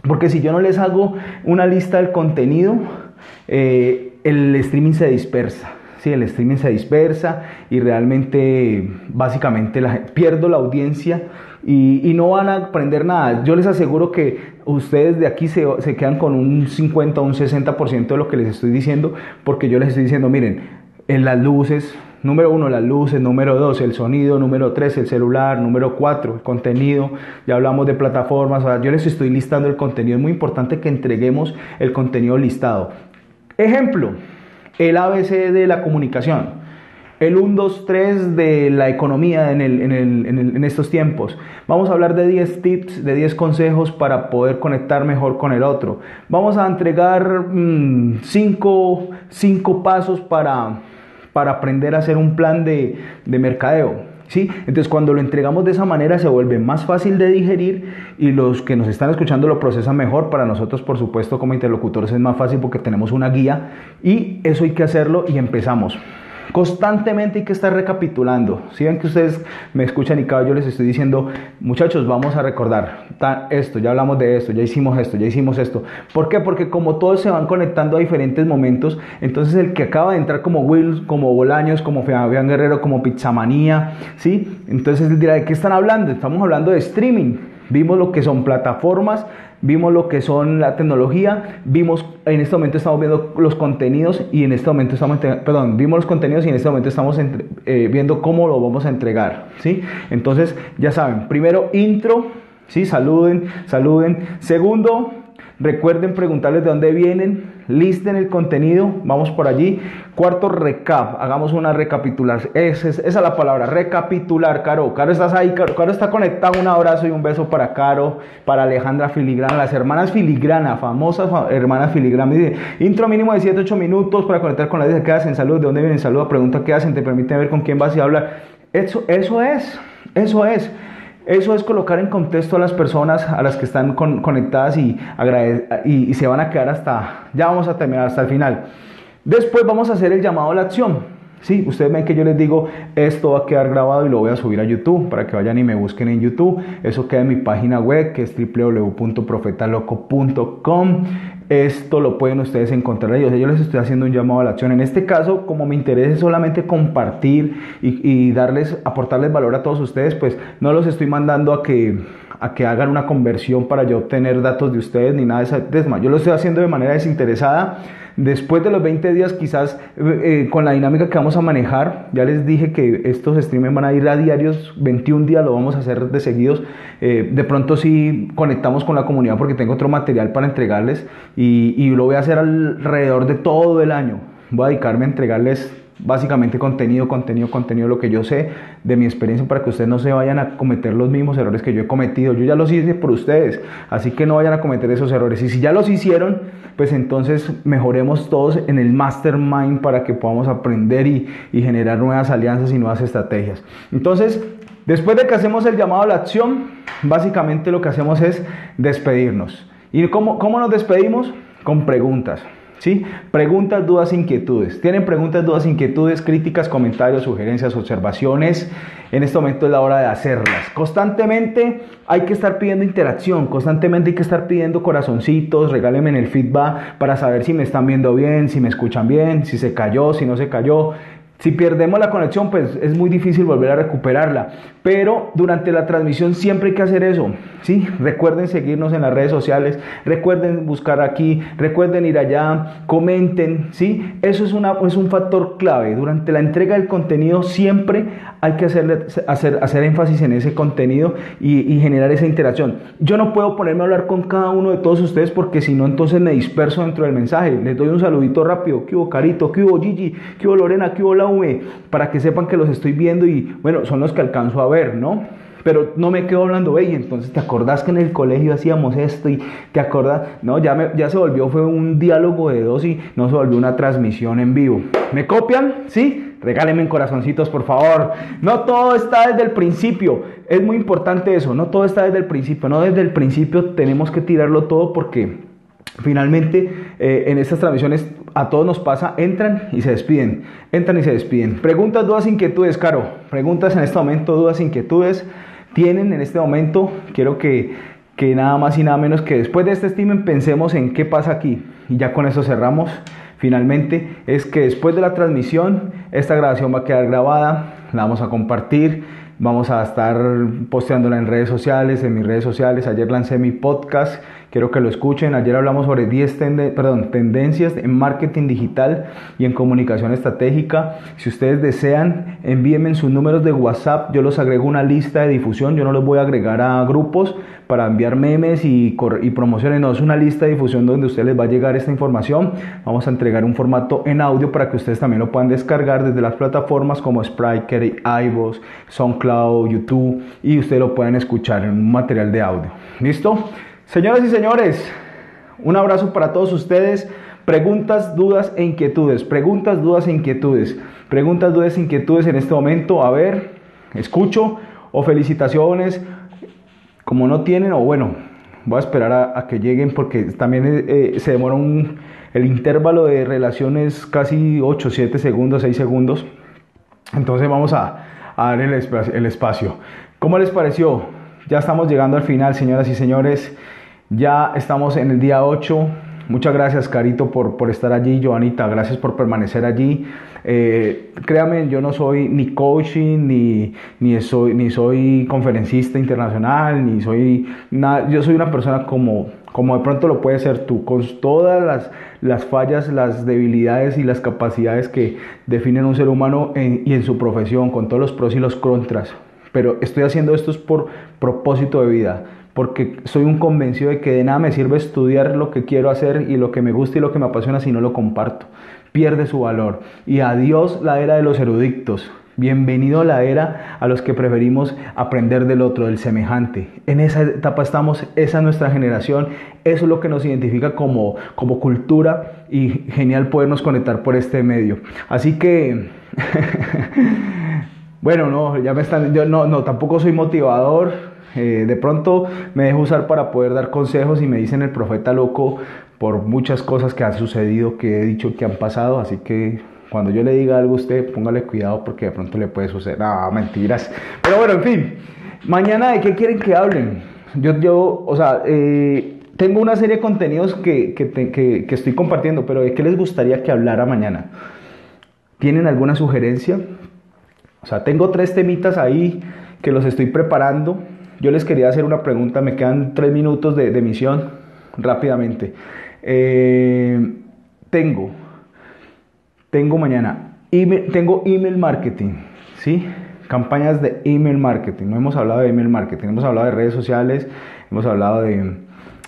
Porque si yo no les hago una lista del contenido, eh, el streaming se dispersa. Sí, el streaming se dispersa y realmente, básicamente, pierdo la audiencia y, y, no van a aprender nada. Yo les aseguro que ustedes de aquí se, se quedan con un 50 o un 60% de lo que les estoy diciendo, porque yo les estoy diciendo, miren, en las luces, número uno, las luces, número dos, el sonido, número tres, el celular, número cuatro, el contenido, ya hablamos de plataformas, yo les estoy listando el contenido, es muy importante que entreguemos el contenido listado. Ejemplo, el ABC de la comunicación, el 1, 2, 3 de la economía en, el, en, el, en, el, en, estos tiempos. Vamos a hablar de 10 tips, de 10 consejos para poder conectar mejor con el otro. Vamos a entregar 5 mm, pasos para, para aprender a hacer un plan de, de mercadeo. ¿Sí? Entonces cuando lo entregamos de esa manera se vuelve más fácil de digerir y los que nos están escuchando lo procesan mejor. Para nosotros, por supuesto, como interlocutores es más fácil porque tenemos una guía y eso hay que hacerlo y empezamos. Constantemente hay que estar recapitulando. Si ven que ustedes me escuchan y cada yo les estoy diciendo, muchachos, vamos a recordar esto, ya hablamos de esto, ya hicimos esto, ya hicimos esto. ¿Por qué? Porque como todos se van conectando a diferentes momentos, entonces el que acaba de entrar como Will, como Bolaños, como Fabián Guerrero, como Pizzamanía, ¿sí? Entonces él dirá, ¿de qué están hablando? Estamos hablando de streaming. Vimos lo que son plataformas, vimos lo que son la tecnología, vimos, en este momento estamos viendo los contenidos y en este momento estamos, perdón, vimos los contenidos y en este momento estamos eh, viendo cómo lo vamos a entregar, ¿sí? Entonces, ya saben, primero intro, ¿sí? Saluden, saluden. Segundo, Recuerden preguntarles de dónde vienen, listen el contenido, vamos por allí. Cuarto, recap, hagamos una recapitular. Esa es, la palabra, recapitular, Caro. Caro, estás ahí, Caro, está conectado. Un abrazo y un beso para Caro, para Alejandra Filigrana, las hermanas Filigrana, famosas hermanas Filigrana. Dice, intro mínimo de 7-8 minutos para conectar con la dice, ¿qué hacen? Salud, ¿de dónde vienen? Salud, pregunta, ¿qué hacen? Te permite ver con quién vas a hablar. Eso, eso es, eso es. Eso es colocar en contexto a las personas a las que están conectadas y, y, se van a quedar hasta, ya vamos a terminar hasta el final. Después vamos a hacer el llamado a la acción. Sí, ustedes ven que yo les digo, esto va a quedar grabado y lo voy a subir a YouTube para que vayan y me busquen en YouTube. Eso queda en mi página web que es www.profetaloco.com. Esto lo pueden ustedes encontrar ellos. Yo les estoy haciendo un llamado a la acción. En este caso, como me interesa solamente compartir y, darles, aportarles valor a todos ustedes, pues no los estoy mandando a que, a que hagan una conversión para yo obtener datos de ustedes ni nada de eso. Yo lo estoy haciendo de manera desinteresada Después de los 20 días, quizás eh, eh, con la dinámica que vamos a manejar, ya les dije que estos streams van a ir a diarios, 21 días lo vamos a hacer de seguidos. Eh, de pronto sí conectamos con la comunidad porque tengo otro material para entregarles y, y lo voy a hacer alrededor de todo el año. Voy a dedicarme a entregarles básicamente contenido, contenido, contenido, lo que yo sé de mi experiencia para que ustedes no se vayan a cometer los mismos errores que yo he cometido. Yo ya los hice por ustedes, así que no vayan a cometer esos errores. Y si ya los hicieron, pues entonces mejoremos todos en el mastermind para que podamos aprender y, generar nuevas alianzas y nuevas estrategias. Entonces, después de que hacemos el llamado a la acción, básicamente lo que hacemos es despedirnos. ¿Y cómo, cómo nos despedimos? Con preguntas. ¿Sí? Preguntas, dudas, inquietudes. ¿Tienen preguntas, dudas, inquietudes, críticas, comentarios, sugerencias, observaciones? En este momento es la hora de hacerlas. Constantemente hay que estar pidiendo interacción, constantemente hay que estar pidiendo corazoncitos, regálenme en el feedback para saber si me están viendo bien, si me escuchan bien, si se cayó, si no se cayó. Si perdemos la conexión, pues es muy difícil volver a recuperarla. Pero durante la transmisión siempre hay que hacer eso. ¿sí? Recuerden seguirnos en las redes sociales, recuerden buscar aquí, recuerden ir allá, comenten. ¿sí? Eso es, una, es un factor clave. Durante la entrega del contenido siempre hay que hacerle, hacer, hacer énfasis en ese contenido y, generar esa interacción. Yo no puedo ponerme a hablar con cada uno de todos ustedes porque si no, entonces me disperso dentro del mensaje. Les doy un saludito rápido. ¿Qué hubo, Carito? ¿Qué hubo, Gigi? ¿Qué hubo, Lorena? ¿Qué hubo, Para que sepan que los estoy viendo y, bueno, son los que alcanzo a ver, ¿no? pero no me quedo hablando, hey, entonces te acordás que en el colegio hacíamos esto y te acordás, no, ya, me, ya se volvió, fue un diálogo de dos y no se volvió una transmisión en vivo. ¿Me copian? ¿Sí? Regálenme en corazoncitos, por favor. No todo está desde el principio. Es muy importante eso. No todo está desde el principio. No desde el principio tenemos que tirarlo todo porque finalmente eh, en estas transmisiones a todos nos pasa. Entran y se despiden. Entran y se despiden. Preguntas, dudas, inquietudes, Caro. Preguntas en este momento, dudas, inquietudes. Tienen en este momento, quiero que, que nada más y nada menos que después de este estimen pensemos en qué pasa aquí. Y ya con eso cerramos finalmente es que después de la transmisión esta grabación va a quedar grabada, la vamos a compartir, vamos a estar posteándola en redes sociales, en mis redes sociales. Ayer lancé mi podcast Quiero que lo escuchen. Ayer hablamos sobre 10 perdón, tendencias en marketing digital y en comunicación estratégica. Si ustedes desean, envíenme sus números de WhatsApp. Yo los agrego una lista de difusión. Yo no los voy a agregar a grupos para enviar memes y, y promociones. No, es una lista de difusión donde ustedes les va a llegar esta información. Vamos a entregar un formato en audio para que ustedes también lo puedan descargar desde las plataformas como Spriker, iVoox, SoundCloud, YouTube y ustedes lo pueden escuchar en un material de audio. ¿Listo? Señoras y señores, un abrazo para todos ustedes. Preguntas, dudas e inquietudes. Preguntas, dudas e inquietudes. Preguntas, dudas e inquietudes en este momento. A ver, escucho. O felicitaciones. Como no tienen, o bueno, voy a esperar a, que lleguen porque también eh, se demora un, el intervalo de relaciones casi 8, 7 segundos, 6 segundos. Entonces vamos a, a dar el, el espacio. ¿Cómo les pareció? Ya estamos llegando al final, señoras y señores. Ya estamos en el día 8. Muchas gracias, Carito, por, por estar allí. Joanita, gracias por permanecer allí. Eh, créame, yo no soy ni coaching, ni, ni, soy, ni soy conferencista internacional, ni soy nada. Yo soy una persona como, como de pronto lo puedes ser tú, con todas las, las fallas, las debilidades y las capacidades que definen un ser humano y en su profesión, con todos los pros y los contras. Pero estoy haciendo esto por propósito de vida porque soy un convencido de que de nada me sirve estudiar lo que quiero hacer y lo que me gusta y lo que me apasiona si no lo comparto. Pierde su valor. Y adiós la era de los eruditos. Bienvenido a la era a los que preferimos aprender del otro, del semejante. En esa etapa estamos, esa es nuestra generación, eso es lo que nos identifica como, como cultura y genial podernos conectar por este medio. Así que, bueno, no, ya me están, yo no, no, tampoco soy motivador, eh, de pronto me dejo usar para poder dar consejos y me dicen el profeta loco por muchas cosas que han sucedido, que he dicho que han pasado, así que cuando yo le diga algo a usted, póngale cuidado porque de pronto le puede suceder. No, mentiras. Pero bueno, en fin, mañana de qué quieren que hablen. Yo, yo o sea, eh, tengo una serie de contenidos que, que, que, que estoy compartiendo, pero ¿de qué les gustaría que hablara mañana? ¿Tienen alguna sugerencia? O sea, tengo tres temitas ahí que los estoy preparando yo les quería hacer una pregunta, me quedan tres minutos de, emisión rápidamente. Eh, tengo, tengo mañana, email, tengo email marketing, ¿sí? Campañas de email marketing. No hemos hablado de email marketing, hemos hablado de redes sociales, hemos hablado de,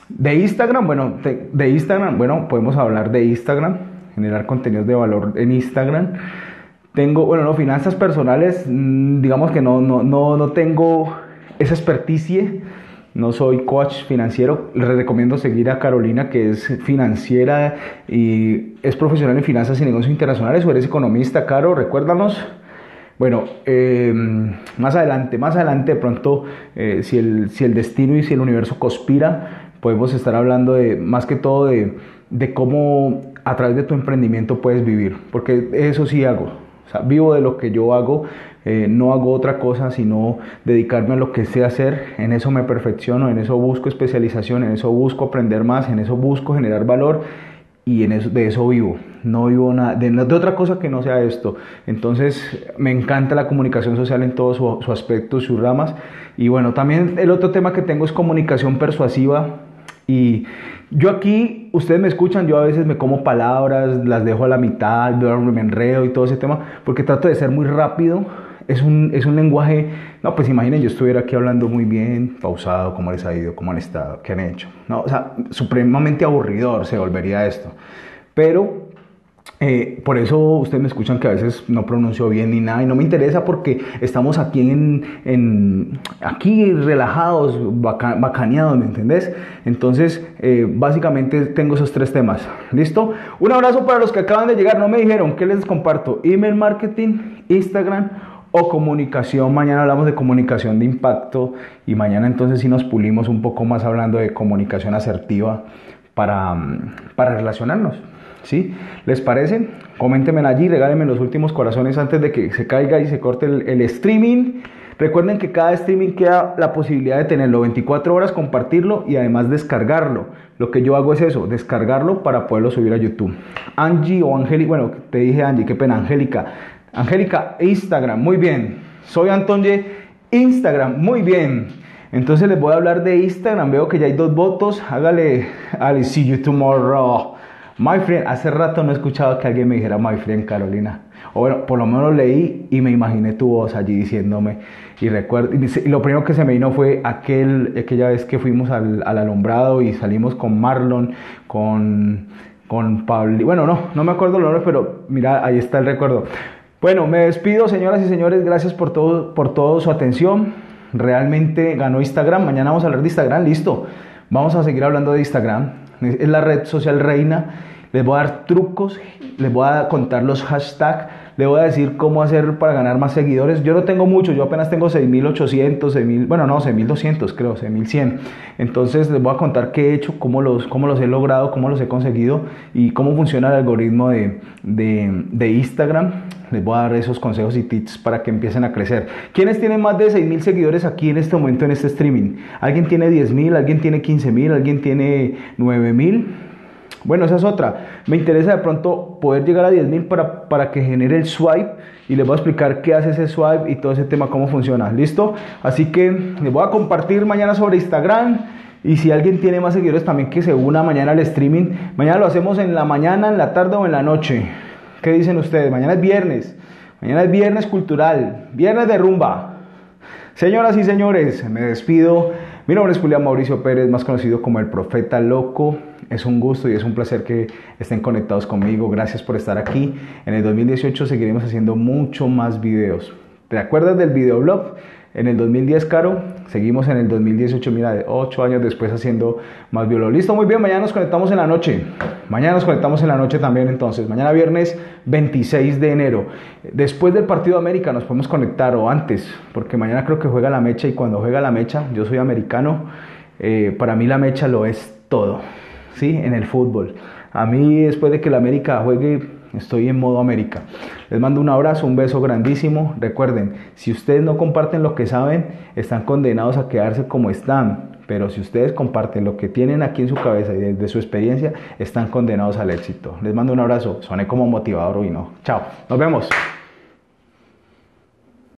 de Instagram. Bueno, de, Instagram, bueno, podemos hablar de Instagram, generar contenidos de valor en Instagram. Tengo, bueno, no, finanzas personales, mm, digamos que no, no, no, no tengo esa experticie. No soy coach financiero, les recomiendo seguir a Carolina, que es financiera y es profesional en finanzas y negocios internacionales. O eres economista, Caro, recuérdanos. Bueno, eh, más adelante, más adelante, de pronto, eh, si, el, si el destino y si el universo conspira, podemos estar hablando de más que todo de, de cómo a través de tu emprendimiento puedes vivir, porque eso sí hago. O sea, vivo de lo que yo hago, eh, no hago otra cosa sino dedicarme a lo que sé hacer, en eso me perfecciono, en eso busco especialización, en eso busco aprender más, en eso busco generar valor y en eso, de eso vivo, no vivo nada, de, otra cosa que no sea esto. Entonces me encanta la comunicación social en todo su, su aspecto, sus ramas. Y bueno, también el otro tema que tengo es comunicación persuasiva y yo aquí, ustedes me escuchan, yo a veces me como palabras, las dejo a la mitad, me enredo y todo ese tema, porque trato de ser muy rápido es un, es un lenguaje, no, pues imaginen, yo estuviera aquí hablando muy bien, pausado, cómo les ha ido, cómo han estado, qué han hecho. No, o sea, supremamente aburridor se volvería esto. Pero eh, por eso ustedes me escuchan que a veces no pronuncio bien ni nada y no me interesa porque estamos aquí en, en aquí relajados, bacaneados, ¿me entendés? Entonces, eh, básicamente tengo esos tres temas. ¿Listo? Un abrazo para los que acaban de llegar. No me dijeron, ¿qué les comparto? Email marketing, Instagram o comunicación. Mañana hablamos de comunicación de impacto y mañana entonces sí nos pulimos un poco más hablando de comunicación asertiva para, mm, para relacionarnos. ¿Sí? ¿Les parece? Coméntenme allí, regálenme los últimos corazones antes de que se caiga y se corte el, el streaming. Recuerden que cada streaming queda la posibilidad de tenerlo 24 horas, compartirlo y además descargarlo. Lo que yo hago es eso, descargarlo para poderlo subir a YouTube. Angie o Angélica, bueno, te dije Angie, qué pena, Angélica. Angélica, Instagram, muy bien. Soy Antonio, Instagram, muy bien. Entonces les voy a hablar de Instagram. Veo que ya hay dos votos. Hágale, I'll see you tomorrow. My friend, hace rato no he escuchado que alguien me dijera my friend Carolina. O bueno, por lo menos leí y me imaginé tu voz allí diciéndome. Y recuerdo, y lo primero que se me vino fue aquel, aquella vez que fuimos al, al alumbrado y salimos con Marlon, con, con Pablo. Bueno, no, no me acuerdo el nombre, pero mira, ahí está el recuerdo. Bueno, me despido, señoras y señores. Gracias por todo, por su atención. Realmente ganó Instagram. Mañana vamos a hablar de Instagram. Listo. Vamos a seguir hablando de Instagram. Es la red social reina. Les voy a dar trucos. Les voy a contar los hashtags le voy a decir cómo hacer para ganar más seguidores. Yo no tengo mucho, yo apenas tengo 6.800, 6.000, bueno, no, 6.200 creo, 6.100. Entonces les voy a contar qué he hecho, cómo los, cómo los he logrado, cómo los he conseguido y cómo funciona el algoritmo de, de, de Instagram. Les voy a dar esos consejos y tips para que empiecen a crecer. ¿Quiénes tienen más de 6.000 seguidores aquí en este momento en este streaming? ¿Alguien tiene 10.000? ¿Alguien tiene 15.000? ¿Alguien tiene 9.000? Bueno, esa es otra. Me interesa de pronto poder llegar a 10.000 para, para que genere el swipe y les voy a explicar qué hace ese swipe y todo ese tema, cómo funciona. ¿Listo? Así que les voy a compartir mañana sobre Instagram. Y si alguien tiene más seguidores también que se una mañana al streaming. Mañana lo hacemos en la mañana, en la tarde o en la noche. ¿Qué dicen ustedes? Mañana es viernes. Mañana es viernes cultural. Viernes de rumba. Señoras y señores, me despido. Mi nombre es Julián Mauricio Pérez, más conocido como el Profeta Loco. Es un gusto y es un placer que estén conectados conmigo. Gracias por estar aquí. En el 2018 seguiremos haciendo mucho más videos. ¿Te acuerdas del videoblog? En el 2010, Caro, seguimos en el 2018, mira, de 8 años después haciendo más violón. Listo, muy bien, mañana nos conectamos en la noche. Mañana nos conectamos en la noche también entonces. Mañana viernes 26 de enero. Después del partido de América nos podemos conectar o antes, porque mañana creo que juega la mecha y cuando juega la mecha, yo soy americano, eh, para mí la mecha lo es todo, ¿sí? En el fútbol. A mí después de que la América juegue Estoy en modo América. Les mando un abrazo, un beso grandísimo. Recuerden, si ustedes no comparten lo que saben, están condenados a quedarse como están. Pero si ustedes comparten lo que tienen aquí en su cabeza y desde su experiencia, están condenados al éxito. Les mando un abrazo. Soné como motivador hoy no. Chao. Nos vemos.